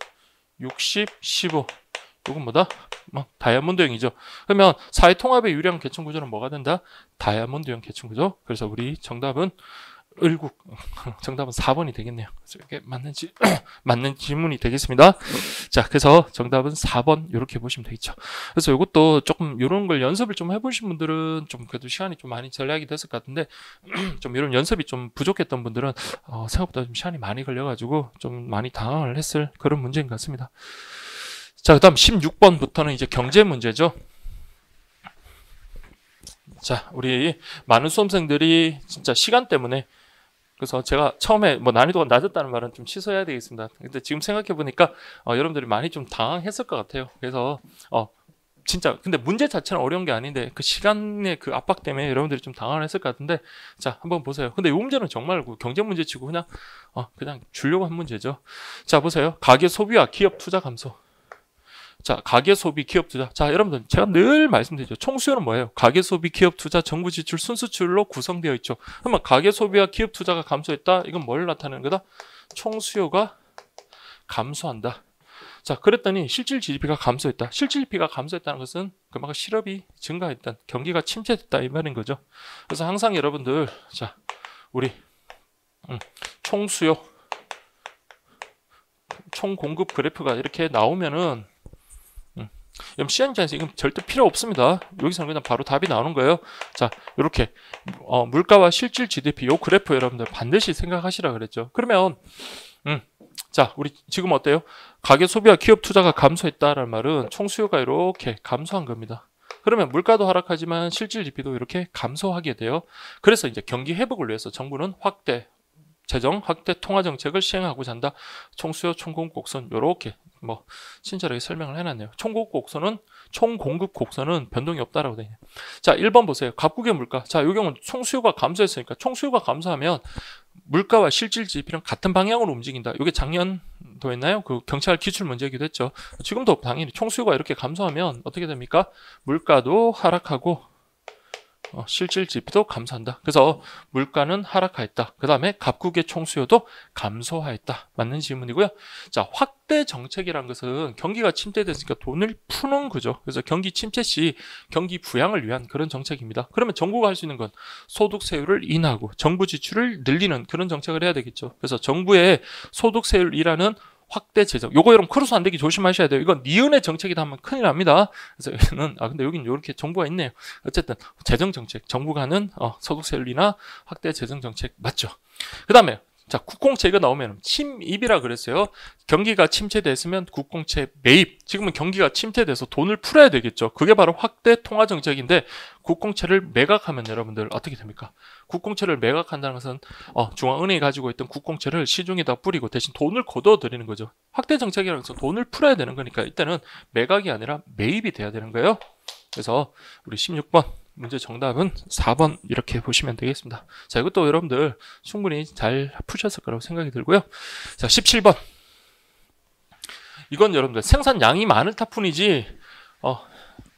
60, 15. 이건 뭐다? 뭐 다이아몬드형이죠. 그러면 사회 통합의 유리한 계층 구조는 뭐가 된다? 다이아몬드형 계층 구조. 그래서 우리 정답은 을국 정답은 4번이 되겠네요. 이게 맞는지 맞는 질문이 되겠습니다. 자, 그래서 정답은 4번 이렇게 보시면 되겠죠. 그래서 이것도 조금 이런 걸 연습을 좀 해보신 분들은 좀 그래도 시간이 좀 많이 절약이 됐을 것 같은데 좀 이런 연습이 좀 부족했던 분들은 어, 생각보다 좀 시간이 많이 걸려가지고 좀 많이 당황을 했을 그런 문제인 것 같습니다. 자, 그다음 16번부터는 이제 경제 문제죠. 자, 우리 많은 수험생들이 진짜 시간 때문에 그래서 제가 처음에 뭐 난이도가 낮았다는 말은 좀 취소해야 되겠습니다. 근데 지금 생각해 보니까 어, 여러분들이 많이 좀 당황했을 것 같아요. 그래서 어 진짜 근데 문제 자체는 어려운 게 아닌데 그 시간의 그 압박 때문에 여러분들이 좀 당황을 했을 것 같은데 자 한번 보세요. 근데 이 문제는 정말 그 경제 문제치고 그냥 어 그냥 주려고 한 문제죠. 자 보세요. 가계 소비와 기업 투자 감소. 자, 가계 소비, 기업 투자. 자, 여러분들 제가 늘 말씀드리죠. 총수요는 뭐예요? 가계 소비, 기업 투자, 정부 지출, 순수출로 구성되어 있죠. 그러면 가계 소비와 기업 투자가 감소했다. 이건 뭘 나타내는 거다? 총수요가 감소한다. 자, 그랬더니 실질 GDP가 감소했다. 실질 GDP가 감소했다는 것은 그만큼 실업이 증가했다. 경기가 침체됐다 이 말인 거죠. 그래서 항상 여러분들 자, 우리 음, 총수요 총 공급 그래프가 이렇게 나오면은 여러분 시험장에서 이건 절대 필요 없습니다. 여기서는 그냥 바로 답이 나오는 거예요. 자, 이렇게 어, 물가와 실질 GDP 요 그래프 여러분들 반드시 생각하시라 그랬죠. 그러면 음, 자, 우리 지금 어때요? 가계 소비와 기업 투자가 감소했다라는 말은 총수요가 이렇게 감소한 겁니다. 그러면 물가도 하락하지만 실질 GDP도 이렇게 감소하게 돼요. 그래서 이제 경기 회복을 위해서 정부는 확대 재정 확대 통화 정책을 시행하고자 한다. 총수요 총공 곡선 요렇게 뭐 친절하게 설명을 해놨네요. 총공 곡선은 총공급 곡선은 변동이 없다라고 되네요. 자, 1번 보세요. 갑국의 물가. 자, 이 경우는 총수요가 감소했으니까 총수요가 감소하면 물가와 실질 지표는 같은 방향으로 움직인다. 이게 작년도였나요? 그 경찰 기출 문제이기도 했죠. 지금도 당연히 총수요가 이렇게 감소하면 어떻게 됩니까? 물가도 하락하고 어, 실질 지표도 감소한다. 그래서 물가는 하락하였다. 그 다음에 갑국의 총수요도 감소하였다. 맞는 질문이고요. 자, 확대 정책이란 것은 경기가 침체됐으니까 돈을 푸는 거죠. 그래서 경기 침체 시 경기 부양을 위한 그런 정책입니다. 그러면 정부가 할 수 있는 건 소득세율을 인하고 정부 지출을 늘리는 그런 정책을 해야 되겠죠. 그래서 정부의 소득세율 인하는 확대 재정. 요거 여러분 크로스 안 되기 조심하셔야 돼요. 이건 니은의 정책이다 하면 큰일 납니다. 그래서 여기는 아 근데 여기는 이렇게 정부가 있네요. 어쨌든 재정 정책, 정부가 하는 어, 소득 세율이나 확대 재정 정책 맞죠. 그다음에 자, 국공채가 나오면 침입이라 그랬어요. 경기가 침체됐으면 국공채 매입. 지금은 경기가 침체돼서 돈을 풀어야 되겠죠. 그게 바로 확대 통화 정책인데 국공채를 매각하면 여러분들 어떻게 됩니까? 국공채를 매각한다는 것은 어, 중앙은행이 가지고 있던 국공채를 시중에다 뿌리고 대신 돈을 걷어 들이는 거죠. 확대 정책이라는 것은 돈을 풀어야 되는 거니까 이때는 매각이 아니라 매입이 돼야 되는 거예요. 그래서 우리 16번 문제 정답은 4번 이렇게 보시면 되겠습니다. 자, 이것도 여러분들 충분히 잘 푸셨을 거라고 생각이 들고요. 자, 17번. 이건 여러분들 생산량이 많을 타뿐이지 어,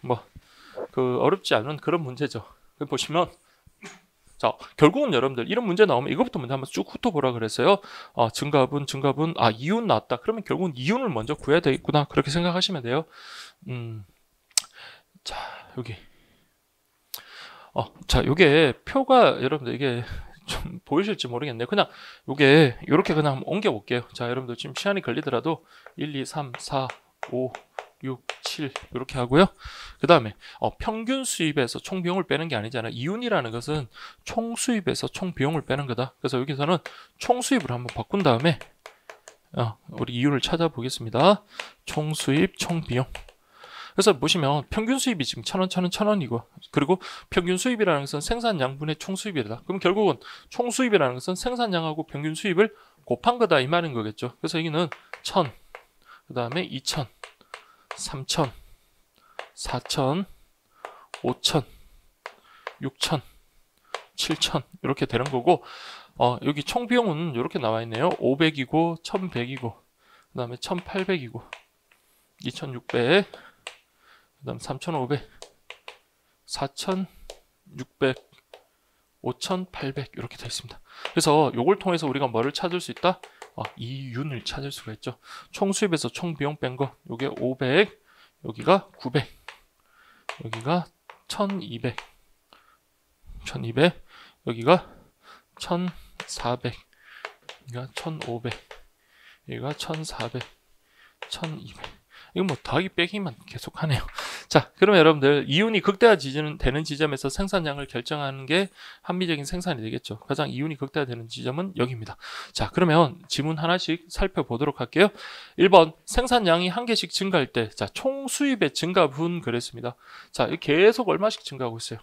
뭐, 그 어렵지 않은 그런 문제죠. 보시면 자, 결국은 여러분들 이런 문제 나오면 이것부터 먼저 한번 쭉 훑어보라 그랬어요. 어, 증가분, 증가분, 아 이윤 나왔다. 그러면 결국은 이윤을 먼저 구해야 되겠구나. 그렇게 생각하시면 돼요. 음, 자 여기, 어, 자 요게 표가 여러분들 이게 좀 보이실지 모르겠네요. 그냥 요게 이렇게 그냥 옮겨 볼게요. 자 여러분들 지금 시간이 걸리더라도 1, 2, 3, 4, 5, 6, 7 이렇게 하고요. 그 다음에 어, 평균 수입에서 총 비용을 빼는 게 아니잖아요. 이윤이라는 것은 총 수입에서 총 비용을 빼는 거다. 그래서 여기서는 총 수입을 한번 바꾼 다음에 어, 우리 이윤을 찾아보겠습니다. 총 수입, 총 비용. 그래서 보시면 평균 수입이 지금 천 원, 천 원, 천 원이고 그리고 평균 수입이라는 것은 생산량 분의 총 수입이다. 그럼 결국은 총 수입이라는 것은 생산량하고 평균 수입을 곱한 거다 이 말인 거겠죠. 그래서 여기는 천, 그 다음에 이천, 3천, 4천, 5천, 6천, 7천 이렇게 되는 거고 어, 여기 총 비용은 이렇게 나와 있네요. 500이고 1100이고 그 다음에 1800이고 2600 그 다음 3,500, 4,600, 5,800 이렇게 되어 있습니다. 그래서 이걸 통해서 우리가 뭐를 찾을 수 있다? 어, 이윤을 찾을 수가 있죠. 총 수입에서 총 비용 뺀 거, 요게 500, 여기가 900, 여기가 1200, 1200, 여기가 1400, 여기가 1500, 여기가 1400, 1200. 이건 뭐 더하기 빼기만 계속 하네요. 자, 그러면 여러분들 이윤이 극대화 지는 되는 지점에서 생산량을 결정하는 게 합리적인 생산이 되겠죠. 가장 이윤이 극대화되는 지점은 여기입니다. 자, 그러면 지문 하나씩 살펴보도록 할게요. 1번 생산량이 한 개씩 증가할 때, 자, 총 수입의 증가분 그랬습니다. 자, 계속 얼마씩 증가하고 있어요.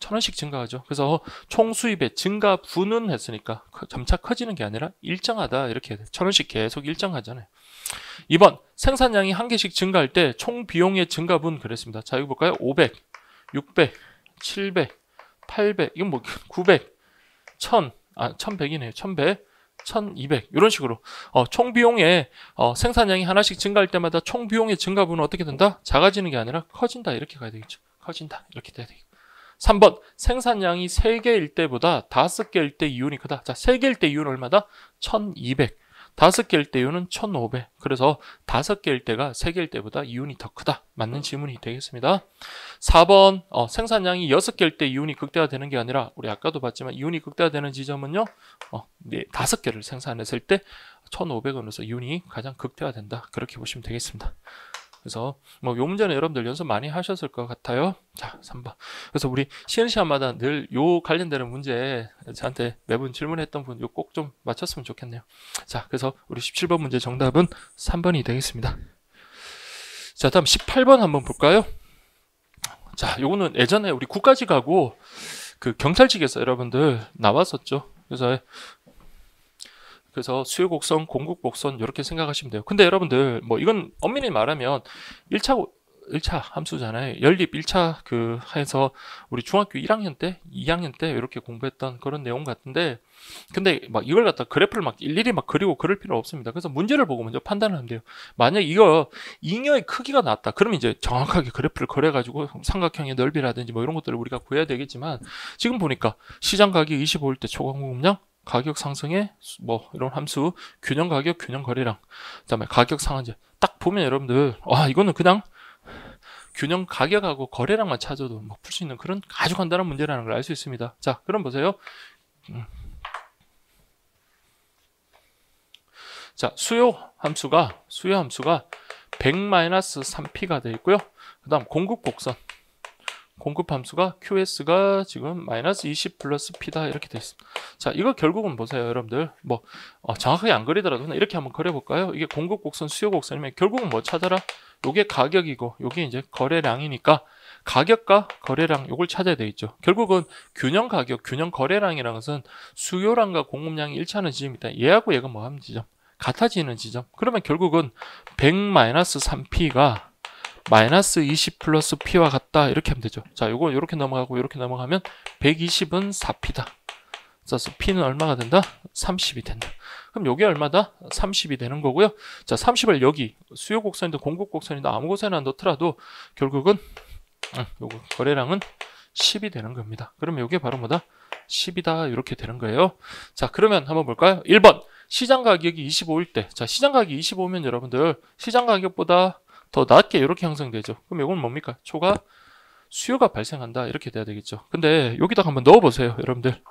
천 원씩 증가하죠. 그래서 총 수입의 증가분은 했으니까 점차 커지는 게 아니라 일정하다 이렇게 천 원씩 계속 일정하잖아요. 2번 생산량이 한 개씩 증가할 때 총 비용의 증가분 그랬습니다. 자, 이거 볼까요? 500, 600, 700, 800, 이건 뭐 900, 1000, 아 1100이네요. 1100, 1200 이런 식으로 어, 총 비용의 어, 생산량이 하나씩 증가할 때마다 총 비용의 증가분은 어떻게 된다? 작아지는 게 아니라 커진다 이렇게 가야 되겠죠. 커진다 이렇게 돼야 되겠죠. 3번 생산량이 3개일 때보다 5개일 때 이윤이 크다. 자, 3개일 때 이윤 얼마다? 1200. 다섯 개일 때 이윤은 1,500. 그래서 다섯 개일 때가 세 개일 때보다 이윤이 더 크다. 맞는 질문이 되겠습니다. 4번 어, 생산량이 여섯 개일 때 이윤이 극대화되는 게 아니라 우리 아까도 봤지만 이윤이 극대화되는 지점은요. 어, 네, 개를 생산했을 때 1,500원에서 이윤이 가장 극대화된다. 그렇게 보시면 되겠습니다. 그래서 뭐 요 문제는 여러분들 연습 많이 하셨을 것 같아요. 자, 3번. 그래서 우리 시험 시간마다 늘 요 관련되는 문제 저한테 매번 질문했던 분 요 꼭 좀 맞췄으면 좋겠네요. 자, 그래서 우리 17번 문제 정답은 3번이 되겠습니다. 자, 다음 18번 한번 볼까요? 자, 요거는 예전에 우리 국가지 가고 그 경찰직에서 여러분들 나왔었죠. 그래서 그래서 수요 곡선, 공급 곡선 이렇게 생각하시면 돼요. 근데 여러분들 뭐 이건 엄밀히 말하면 1차 1차 함수잖아요. 연립 1차 그 해서 우리 중학교 1학년 때, 2학년 때 이렇게 공부했던 그런 내용 같은데 근데 막 이걸 갖다 그래프를 막 일일이 막 그리고 그럴 필요 없습니다. 그래서 문제를 보고 먼저 판단을 하면 돼요. 만약 이거 잉여의 크기가 낮다. 그러면 이제 정확하게 그래프를 그려 가지고 삼각형의 넓이라든지 뭐 이런 것들을 우리가 구해야 되겠지만 지금 보니까 시장 가격 25일 때 초과 공급량 가격 상승의 뭐 이런 함수 균형 가격 균형 거래량 그다음에 가격 상한제 딱 보면 여러분들 와 이거는 그냥 균형 가격하고 거래량만 찾아도 뭐 풀 수 있는 그런 아주 간단한 문제라는 걸 알 수 있습니다. 자 그럼 보세요. 음. 자 수요 함수가 수요 함수가 100-3p가 되어 있고요. 그 다음 공급 곡선 공급 함수가 QS가 지금 마이너스 20 플러스 P다 이렇게 돼 있습니다. 자, 이거 결국은 보세요, 여러분들. 뭐 어, 정확하게 안 그리더라도 이렇게 한번 그려볼까요? 이게 공급 곡선, 수요 곡선이면 결국은 뭐 찾아라? 요게 가격이고 요게 이제 거래량이니까 가격과 거래량 요걸 찾아야 되겠죠. 결국은 균형 가격, 균형 거래량이라는 것은 수요량과 공급량이 일치하는 지점이다. 얘하고 얘가 뭐 하는 지점? 같아지는 지점. 그러면 결국은 100-3P가 마이너스 20 플러스 P와 같다. 이렇게 하면 되죠. 자, 요거 이렇게 넘어가고 이렇게 넘어가면 120은 4P다. 그래서 P는 얼마가 된다? 30이 된다. 그럼 요게 얼마다? 30이 되는 거고요. 자, 30을 여기 수요 곡선이든 공급 곡선이든 아무 곳에나 넣더라도 결국은 음, 요거 거래량은 10이 되는 겁니다. 그러면 요게 바로 뭐다? 10이다. 이렇게 되는 거예요. 자, 그러면 한번 볼까요? 1번. 시장 가격이 25일 때. 자, 시장 가격이 25면 여러분들 시장 가격보다 더 낮게 이렇게 형성되죠. 그럼 이건 뭡니까? 초과 수요가 발생한다. 이렇게 돼야 되겠죠. 근데 여기다가 한번 넣어 보세요, 여러분들.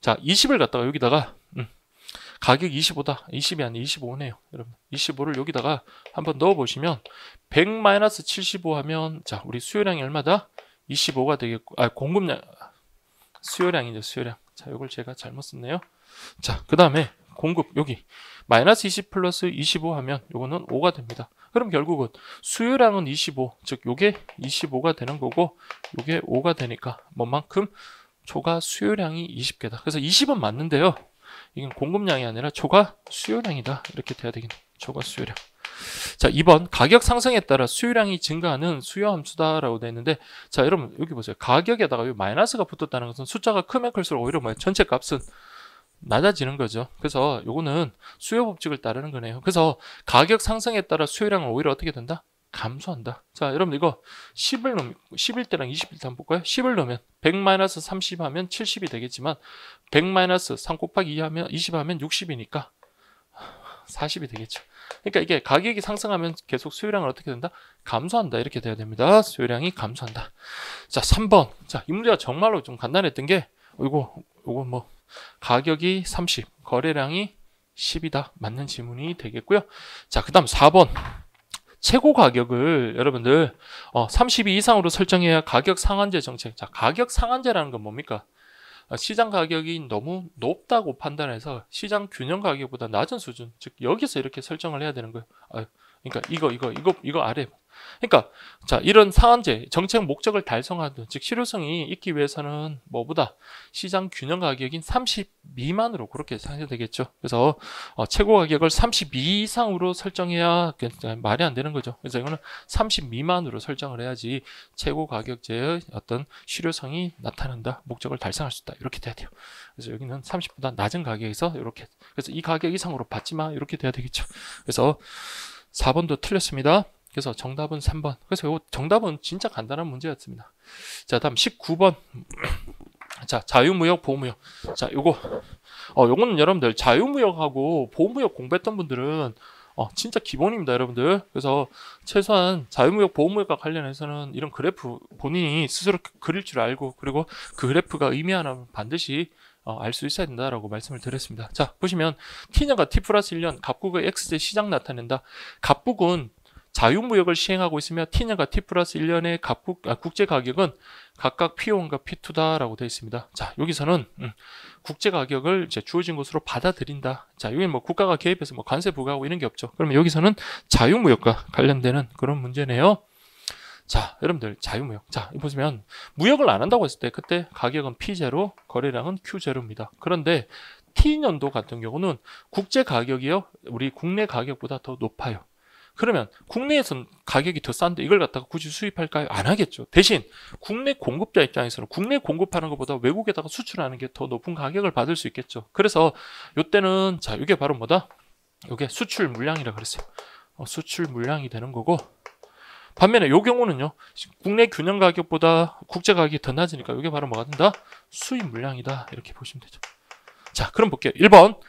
자, 20을 갖다가 여기다가 음, 가격 25다. 20이 아니라 25네요. 여러분. 25를 여기다가 한번 넣어 보시면 100-75 하면 자, 우리 수요량이 얼마다? 25가 되겠고 아, 공급량 수요량이죠, 수요량. 자, 이걸 제가 잘못 썼네요. 자, 그 다음에 공급 여기 마이너스 20 플러스 25 하면 요거는 5가 됩니다. 그럼 결국은 수요량은 25, 즉 요게 25가 되는 거고 요게 5가 되니까 뭐만큼 초과 수요량이 20개다. 그래서 20은 맞는데요. 이건 공급량이 아니라 초과 수요량이다. 이렇게 돼야 되겠네. 초과 수요량. 자, 2번 가격 상승에 따라 수요량이 증가하는 수요 함수다라고 되어 있는데 자, 여러분 여기 보세요. 가격에다가 이 마이너스가 붙었다는 것은 숫자가 크면 클수록 오히려 뭐야? 전체 값은 낮아지는 거죠. 그래서 요거는 수요 법칙을 따르는 거네요. 그래서 가격 상승에 따라 수요량은 오히려 어떻게 된다? 감소한다. 자, 여러분 이거 10을 넣으면 11대랑 20일 때 한번 볼까요? 10을 넣으면 100-30 하면 70이 되겠지만 100-3 곱하기 2 하면 20 하면 60이니까 40이 되겠죠. 그러니까 이게 가격이 상승하면 계속 수요량은 어떻게 된다? 감소한다. 이렇게 돼야 됩니다. 수요량이 감소한다. 자, 3번. 자, 이 문제가 정말로 좀 간단했던 게 이거 이거 뭐 가격이 30, 거래량이 10이다. 맞는 질문이 되겠고요. 자, 그 다음 4번. 최고 가격을 여러분들 어, 32 이상으로 설정해야 가격 상한제 정책. 자, 가격 상한제라는 건 뭡니까? 어, 시장 가격이 너무 높다고 판단해서 시장 균형 가격보다 낮은 수준, 즉 여기서 이렇게 설정을 해야 되는 거예요. 아, 그러니까 이거 이거 이거 이거 아래 그러니까 자 이런 상한제 정책 목적을 달성하든 즉 실효성이 있기 위해서는 뭐보다 시장 균형 가격인 30 미만으로 그렇게 상쇄되겠죠. 그래서 어, 최고 가격을 32 이상으로 설정해야 말이 안 되는 거죠. 그래서 이거는 30 미만으로 설정을 해야지 최고 가격제의 어떤 실효성이 나타난다. 목적을 달성할 수 있다. 이렇게 돼야 돼요. 그래서 여기는 30보다 낮은 가격에서 이렇게 그래서 이 가격 이상으로 받지 마 이렇게 돼야 되겠죠. 그래서 4번도 틀렸습니다. 그래서 정답은 3번. 그래서 이 정답은 진짜 간단한 문제였습니다. 자, 다음 19번. 자, 자유무역, 보호무역. 자, 요거. 어, 요거는 여러분들 자유무역하고 보호무역 공부했던 분들은 어, 진짜 기본입니다, 여러분들. 그래서 최소한 자유무역, 보호무역과 관련해서는 이런 그래프 본인이 스스로 그릴 줄 알고 그리고 그 그래프가 의미하는 반드시 어, 알 수 있어야 된다라고 말씀을 드렸습니다. 자, 보시면 T년과 T 플러스 1년 갑국의 X제 시장 나타낸다. 갑국은 자유무역을 시행하고 있으며 T년과 T 플러스 1년의 각국, 아, 국제 가격은 각각 P1과 P2다라고 되어 있습니다. 자, 여기서는 음, 국제 가격을 이제 주어진 것으로 받아들인다. 자, 여기 뭐 국가가 개입해서 뭐 관세 부과하고 이런 게 없죠. 그러면 여기서는 자유무역과 관련되는 그런 문제네요. 자, 여러분들 자유무역. 자, 보시면 무역을 안 한다고 했을 때 그때 가격은 P0, 거래량은 Q0입니다. 그런데 T년도 같은 경우는 국제 가격이요. 우리 국내 가격보다 더 높아요. 그러면 국내에서는 가격이 더 싼데 이걸 갖다가 굳이 수입할까요? 안 하겠죠. 대신 국내 공급자 입장에서는 국내 공급하는 것보다 외국에다가 수출하는 게 더 높은 가격을 받을 수 있겠죠. 그래서 이때는 자 이게 바로 뭐다? 이게 수출 물량이라 그랬어요. 어, 수출 물량이 되는 거고 반면에 이 경우는요. 국내 균형 가격보다 국제 가격이 더 낮으니까 이게 바로 뭐가 된다? 수입 물량이다. 이렇게 보시면 되죠. 자, 그럼 볼게요. 1번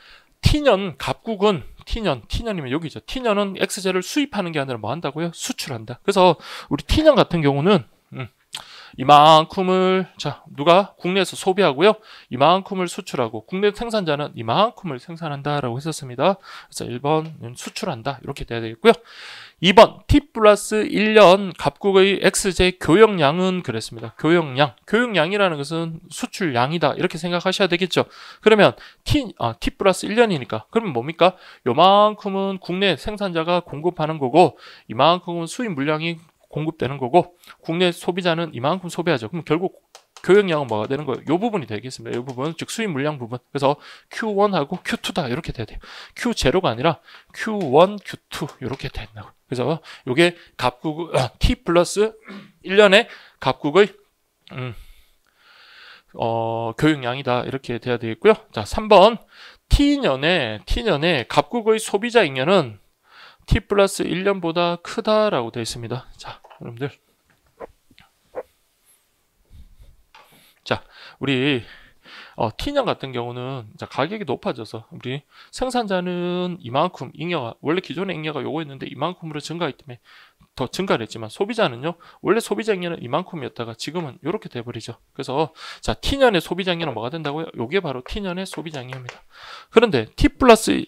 T년 갑국은 T년, T년이면 여기죠. T년은 X제를 수입하는 게 아니라 뭐 한다고요? 수출한다. 그래서 우리 T년 같은 경우는 음, 이만큼을 자 누가 국내에서 소비하고요 이만큼을 수출하고 국내 생산자는 이만큼을 생산한다라고 했었습니다 그래서 1번 수출한다 이렇게 돼야 되겠고요 2번 T 플러스 1년 갑국의 X제 교역량은 그랬습니다 교역량 교역량이라는 것은 수출량이다 이렇게 생각하셔야 되겠죠 그러면 T, 아, T 플러스 1년이니까 그러면 뭡니까 요만큼은 국내 생산자가 공급하는 거고 이만큼은 수입 물량이 공급되는 거고 국내 소비자는 이만큼 소비하죠. 그럼 결국 교역량은 뭐가 되는 거예요? 이 부분이 되겠습니다. 이 부분, 즉 수입 물량 부분. 그래서 Q1하고 Q2다 이렇게 돼야 돼요. Q0가 아니라 Q1, Q2 이렇게 된다고. 그래서 요게 갑국 아, t 플러스 1년의 갑국의 음, 어, 교육량이다 이렇게 돼야 되겠고요. 자, 3번 t년의 t년의 갑국의 소비자 잉여는 t 플러스 1년보다 크다라고 되어 있습니다. 자, 여러분들 자, 우리 어, T년 같은 경우는 자, 가격이 높아져서 우리 생산자는 이만큼 잉여가 원래 기존의 잉여가 요거였는데 이만큼으로 증가했기 때문에 더 증가를 했지만 소비자는요 원래 소비자 잉여는 이만큼이었다가 지금은 이렇게 돼버리죠 그래서 자 T년의 소비자 잉여는 뭐가 된다고요? 요게 바로 T년의 소비자 잉여입니다 그런데 T 플러스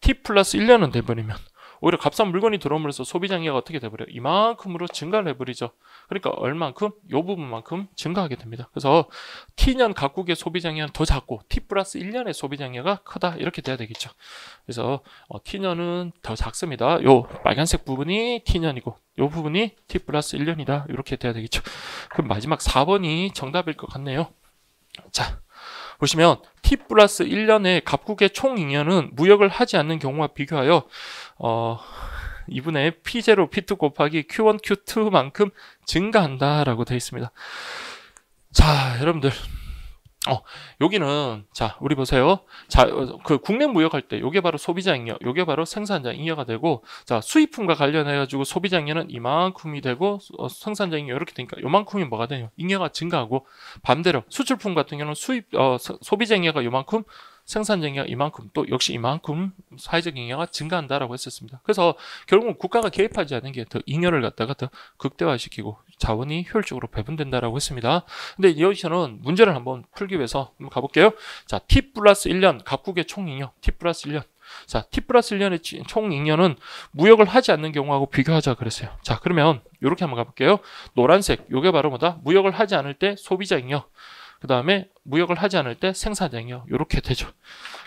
T 플러스 1년은 돼버리면 오히려 값싼 물건이 들어오면서 소비 장애가 어떻게 돼버려요? 이만큼으로 증가를 해버리죠. 그러니까 얼만큼? 요 부분만큼 증가하게 됩니다. 그래서 T년 각국의 소비 장애는 더 작고 T 플러스 1년의 소비 장애가 크다 이렇게 돼야 되겠죠. 그래서 어, T년은 더 작습니다. 요 빨간색 부분이 T년이고 요 부분이 T 플러스 1년이다 이렇게 돼야 되겠죠. 그럼 마지막 4번이 정답일 것 같네요. 자. 보시면 T 플러스 1년의 갑국의 총 잉여는 무역을 하지 않는 경우와 비교하여 어, 2분의 P0, P2 곱하기 Q1, Q2만큼 증가한다라고 되어 있습니다. 자, 여러분들 어, 여기는 자, 우리 보세요. 자, 어, 그 국내 무역할 때 요게 바로 소비자 잉여, 요게 바로 생산자 잉여가 되고 자, 수입품과 관련해 가지고 소비자 잉여는 이만큼이 되고 어, 생산자 잉여 이렇게 되니까 요만큼이 뭐가 돼요? 잉여가 증가하고 반대로 수출품 같은 경우는 수입 어, 소비자 잉여가 요만큼 생산 잉여가 이만큼 또 역시 이만큼 사회적 잉여가 증가한다라고 했었습니다. 그래서 결국 국가가 개입하지 않는 게 더 잉여를 갖다가 더 극대화시키고 자원이 효율적으로 배분된다라고 했습니다. 근데 여기서는 문제를 한번 풀기 위해서 한번 가볼게요. 자, T 플러스 1년 각국의 총 잉여 T 플러스 1년 자, T 플러스 1년의 총 잉여는 무역을 하지 않는 경우하고 비교하자 그랬어요. 자, 그러면 이렇게 한번 가볼게요. 노란색, 요게 바로 뭐다? 무역을 하지 않을 때 소비자 잉여. 그 다음에 무역을 하지 않을 때 생산량이요. 이렇게 되죠.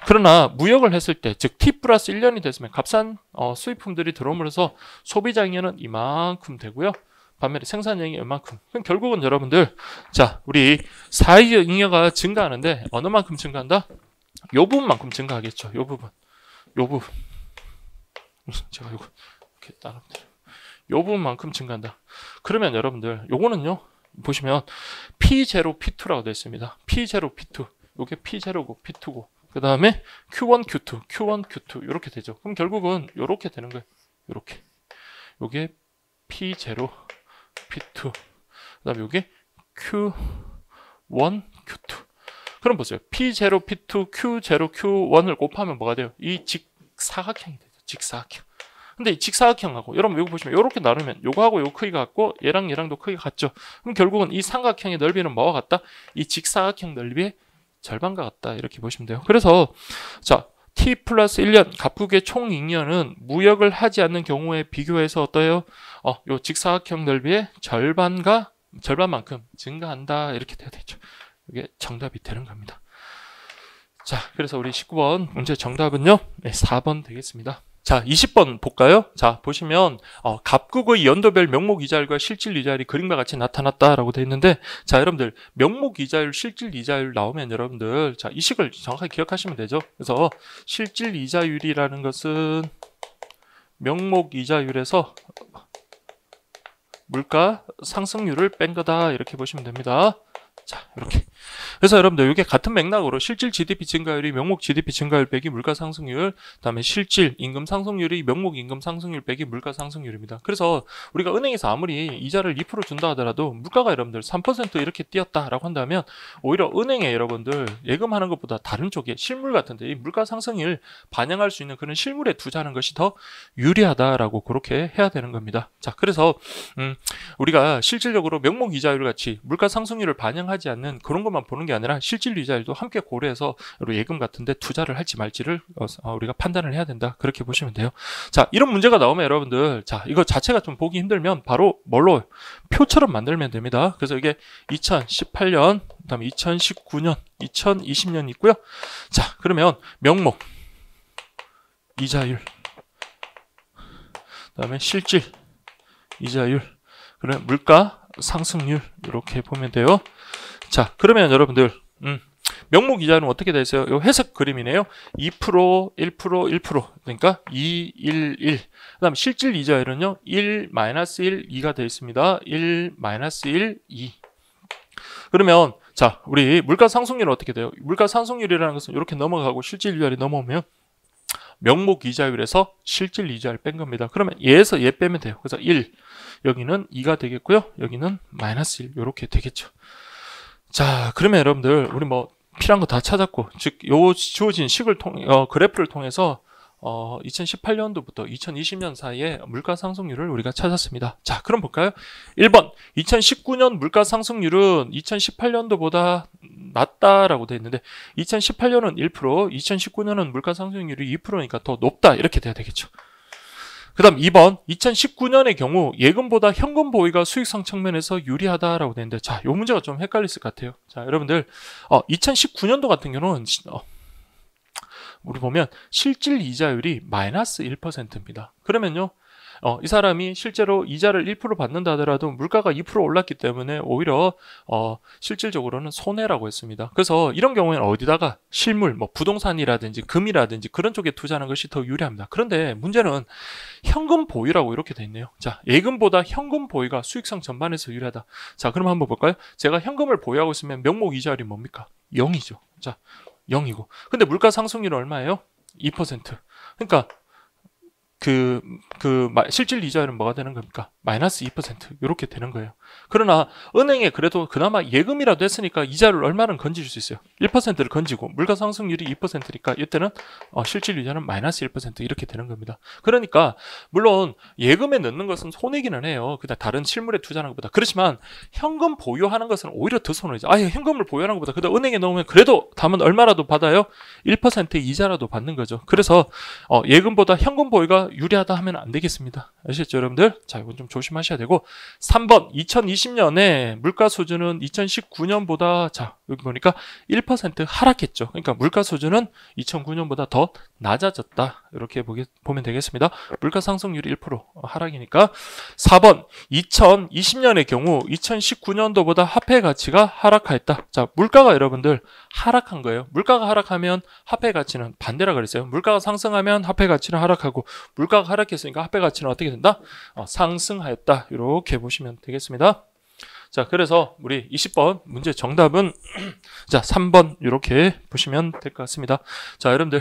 그러나 무역을 했을 때, 즉 T 플러스 1년이 됐으면 값싼 어, 수입품들이 들어오면서 소비장려는 이만큼 되고요. 반면에 생산량이 이만큼. 그럼 결국은 여러분들, 자, 우리 사회적 잉여가 증가하는데 어느 만큼 증가한다? 요 부분만큼 증가하겠죠. 요 부분. 요 부분. 제가 이거 이렇게 따라 요 부분만큼 증가한다. 그러면 여러분들, 요거는요. 보시면 P0, P2라고 되어 있습니다. P0, P2. 이게 P0고 P2고. 그 다음에 Q1, Q2, Q1, Q2 이렇게 되죠. 그럼 결국은 이렇게 되는 거예요. 이렇게. 이게 P0, P2. 그 다음에 이게 Q1, Q2. 그럼 보세요. P0, P2, Q0, Q1을 곱하면 뭐가 돼요? 이 직사각형이 되죠. 직사각형. 근데 직사각형하고 여러분 이거 보시면 이렇게 나누면 요거하고 요 크기가 같고 얘랑 얘랑도 크기가 같죠. 그럼 결국은 이 삼각형의 넓이는 뭐와 같다? 이 직사각형 넓이의 절반과 같다. 이렇게 보시면 돼요. 그래서 자 t 플러스 1년 갑국의 총 잉여는 무역을 하지 않는 경우에 비교해서 어떠요? 어, 요 직사각형 넓이의 절반과 절반만큼 증가한다. 이렇게 돼야 되죠. 이게 정답이 되는 겁니다. 자, 그래서 우리 19번 문제 정답은요. 네, 4번 되겠습니다. 자, 20번 볼까요? 자, 보시면 어, 갑국의 연도별 명목 이자율과 실질 이자율이 그림과 같이 나타났다라고 되어 있는데 자, 여러분들 명목 이자율, 실질 이자율 나오면 여러분들 자, 이 식을 정확하게 기억하시면 되죠. 그래서 실질 이자율이라는 것은 명목 이자율에서 물가 상승률을 뺀 거다 이렇게 보시면 됩니다. 자, 이렇게 그래서 여러분들 이게 같은 맥락으로 실질 GDP 증가율이 명목 GDP 증가율 빼기 물가 상승률, 그다음에 실질 임금 상승률이 명목 임금 상승률 빼기 물가 상승률입니다. 그래서 우리가 은행에서 아무리 이자를 2% 준다 하더라도 물가가 여러분들 3% 이렇게 뛰었다라고 한다면 오히려 은행에 여러분들 예금하는 것보다 다른 쪽에 실물 같은데 이 물가 상승을 반영할 수 있는 그런 실물에 투자하는 것이 더 유리하다라고 그렇게 해야 되는 겁니다. 자, 그래서 음, 우리가 실질적으로 명목 이자율 같이 물가 상승률을 반영하지 않는 그런 것만 보는 게 아니라 실질 이자율도 함께 고려해서 예금 같은데 투자를 할지 말지를 어, 어, 우리가 판단을 해야 된다. 그렇게 보시면 돼요. 자, 이런 문제가 나오면 여러분들, 자, 이거 자체가 좀 보기 힘들면 바로 뭘로 표처럼 만들면 됩니다. 그래서 이게 2018년, 그다음에 2019년, 2020년 있고요. 자, 그러면 명목 이자율, 그다음에 실질 이자율, 그래 물가 상승률 이렇게 보면 돼요. 자, 그러면 여러분들, 음, 명목 이자율은 어떻게 돼 있어요? 요 회색 그림이네요. 2%, 1%, 1%. 그러니까 2, 1, 1. 그다음 실질 이자율은요. 1, 마이너스 1, 2가 되어 있습니다. 1, 마이너스 1, 2. 그러면 자, 우리 물가 상승률은 어떻게 돼요? 물가 상승률이라는 것은 이렇게 넘어가고 실질 이자율이 넘어오면 명목 이자율에서 실질 이자율 뺀 겁니다. 그러면 얘에서 얘 빼면 돼요. 그래서 1, 여기는 2가 되겠고요. 여기는 마이너스 1 이렇게 되겠죠. 자, 그러면 여러분들 우리 뭐 필요한 거 다 찾았고 즉 요 주어진 식을 통 어, 그래프를 통해서 어, 2018년도부터 2020년 사이에 물가 상승률을 우리가 찾았습니다. 자, 그럼 볼까요? 1번 2019년 물가 상승률은 2018년도보다 낮다라고 되어 있는데 2018년은 1%, 2019년은 물가 상승률이 2%니까 더 높다 이렇게 돼야 되겠죠. 그 다음 2번 2019년의 경우 예금보다 현금 보유가 수익성 측면에서 유리하다라고 되는데 자, 요 문제가 좀 헷갈릴 것 같아요. 자, 여러분들 어, 2019년도 같은 경우는 어, 우리 보면 실질 이자율이 마이너스 1%입니다. 그러면요. 어, 이 사람이 실제로 이자를 1% 받는다 하더라도 물가가 2% 올랐기 때문에 오히려 어, 실질적으로는 손해라고 했습니다. 그래서 이런 경우에는 어디다가 실물, 뭐 부동산이라든지 금이라든지 그런 쪽에 투자하는 것이 더 유리합니다. 그런데 문제는 현금 보유라고 이렇게 돼 있네요. 자, 예금보다 현금 보유가 수익성 전반에서 유리하다. 자, 그럼 한번 볼까요? 제가 현금을 보유하고 있으면 명목 이자율이 뭡니까? 0이죠. 자, 0이고. 근데 물가 상승률은 얼마예요? 2%. 그러니까 그, 그, 실질 이자율은 뭐가 되는 겁니까? 마이너스 2% 이렇게 되는 거예요. 그러나 은행에 그래도 그나마 예금이라도 했으니까 이자를 얼마는 건질 수 있어요. 1%를 건지고 물가 상승률이 2%니까 이때는 어, 실질 이자는 마이너스 1% 이렇게 되는 겁니다. 그러니까 물론 예금에 넣는 것은 손해기는 해요. 그냥 다른 실물에 투자하는 것보다 그렇지만 현금 보유하는 것은 오히려 더 손해죠. 아, 현금을 보유하는 것보다 그다 은행에 넣으면 그래도 담은 얼마라도 받아요? 1% 이자라도 받는 거죠. 그래서 어, 예금보다 현금 보유가 유리하다 하면 안 되겠습니다. 아시겠죠, 여러분들? 자, 이건 좀 조심하셔야 되고 3번 2020년에 물가 수준은 2019년보다 자, 여기 보니까 1% 하락했죠. 그러니까 물가 수준은 2009년보다 더 낮아졌다. 이렇게 보게, 보면 되겠습니다. 물가 상승률이 1% 하락이니까 4번 2020년의 경우 2019년도보다 화폐 가치가 하락하였다. 자, 물가가 여러분들 하락한 거예요. 물가가 하락하면 화폐 가치는 반대라 그랬어요. 물가가 상승하면 화폐 가치는 하락하고 물가가 하락했으니까 화폐 가치는 어떻게 된다? 어, 상승하였다. 이렇게 보시면 되겠습니다. 자, 그래서 우리 20번 문제 정답은 자, 3번 이렇게 보시면 될 것 같습니다. 자, 여러분들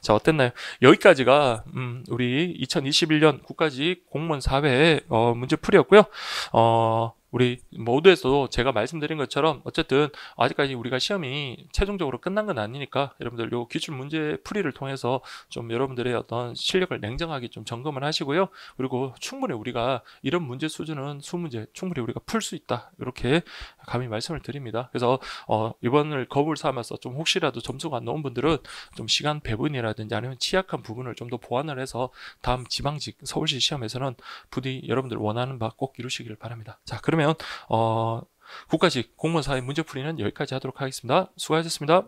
자, 어땠나요? 여기까지가 음, 우리 2021년 국가직 공무원 사회 어, 문제 풀이였고요. 어, 우리 모두에서도 제가 말씀드린 것처럼 어쨌든 아직까지 우리가 시험이 최종적으로 끝난 건 아니니까 여러분들 요 기출 문제 풀이를 통해서 좀 여러분들의 어떤 실력을 냉정하게 좀 점검을 하시고요. 그리고 충분히 우리가 이런 문제 수준은 수문제 충분히 우리가 풀 수 있다. 이렇게 감히 말씀을 드립니다. 그래서 어, 이번을 겁을 삼아서 좀 혹시라도 점수가 안 나온 분들은 좀 시간 배분이라든지 아니면 취약한 부분을 좀 더 보완을 해서 다음 지방직 서울시 시험에서는 부디 여러분들 원하는 바 꼭 이루시기를 바랍니다. 자, 그러면 어, 국가직 공무원 사회 문제풀이는 여기까지 하도록 하겠습니다. 수고하셨습니다.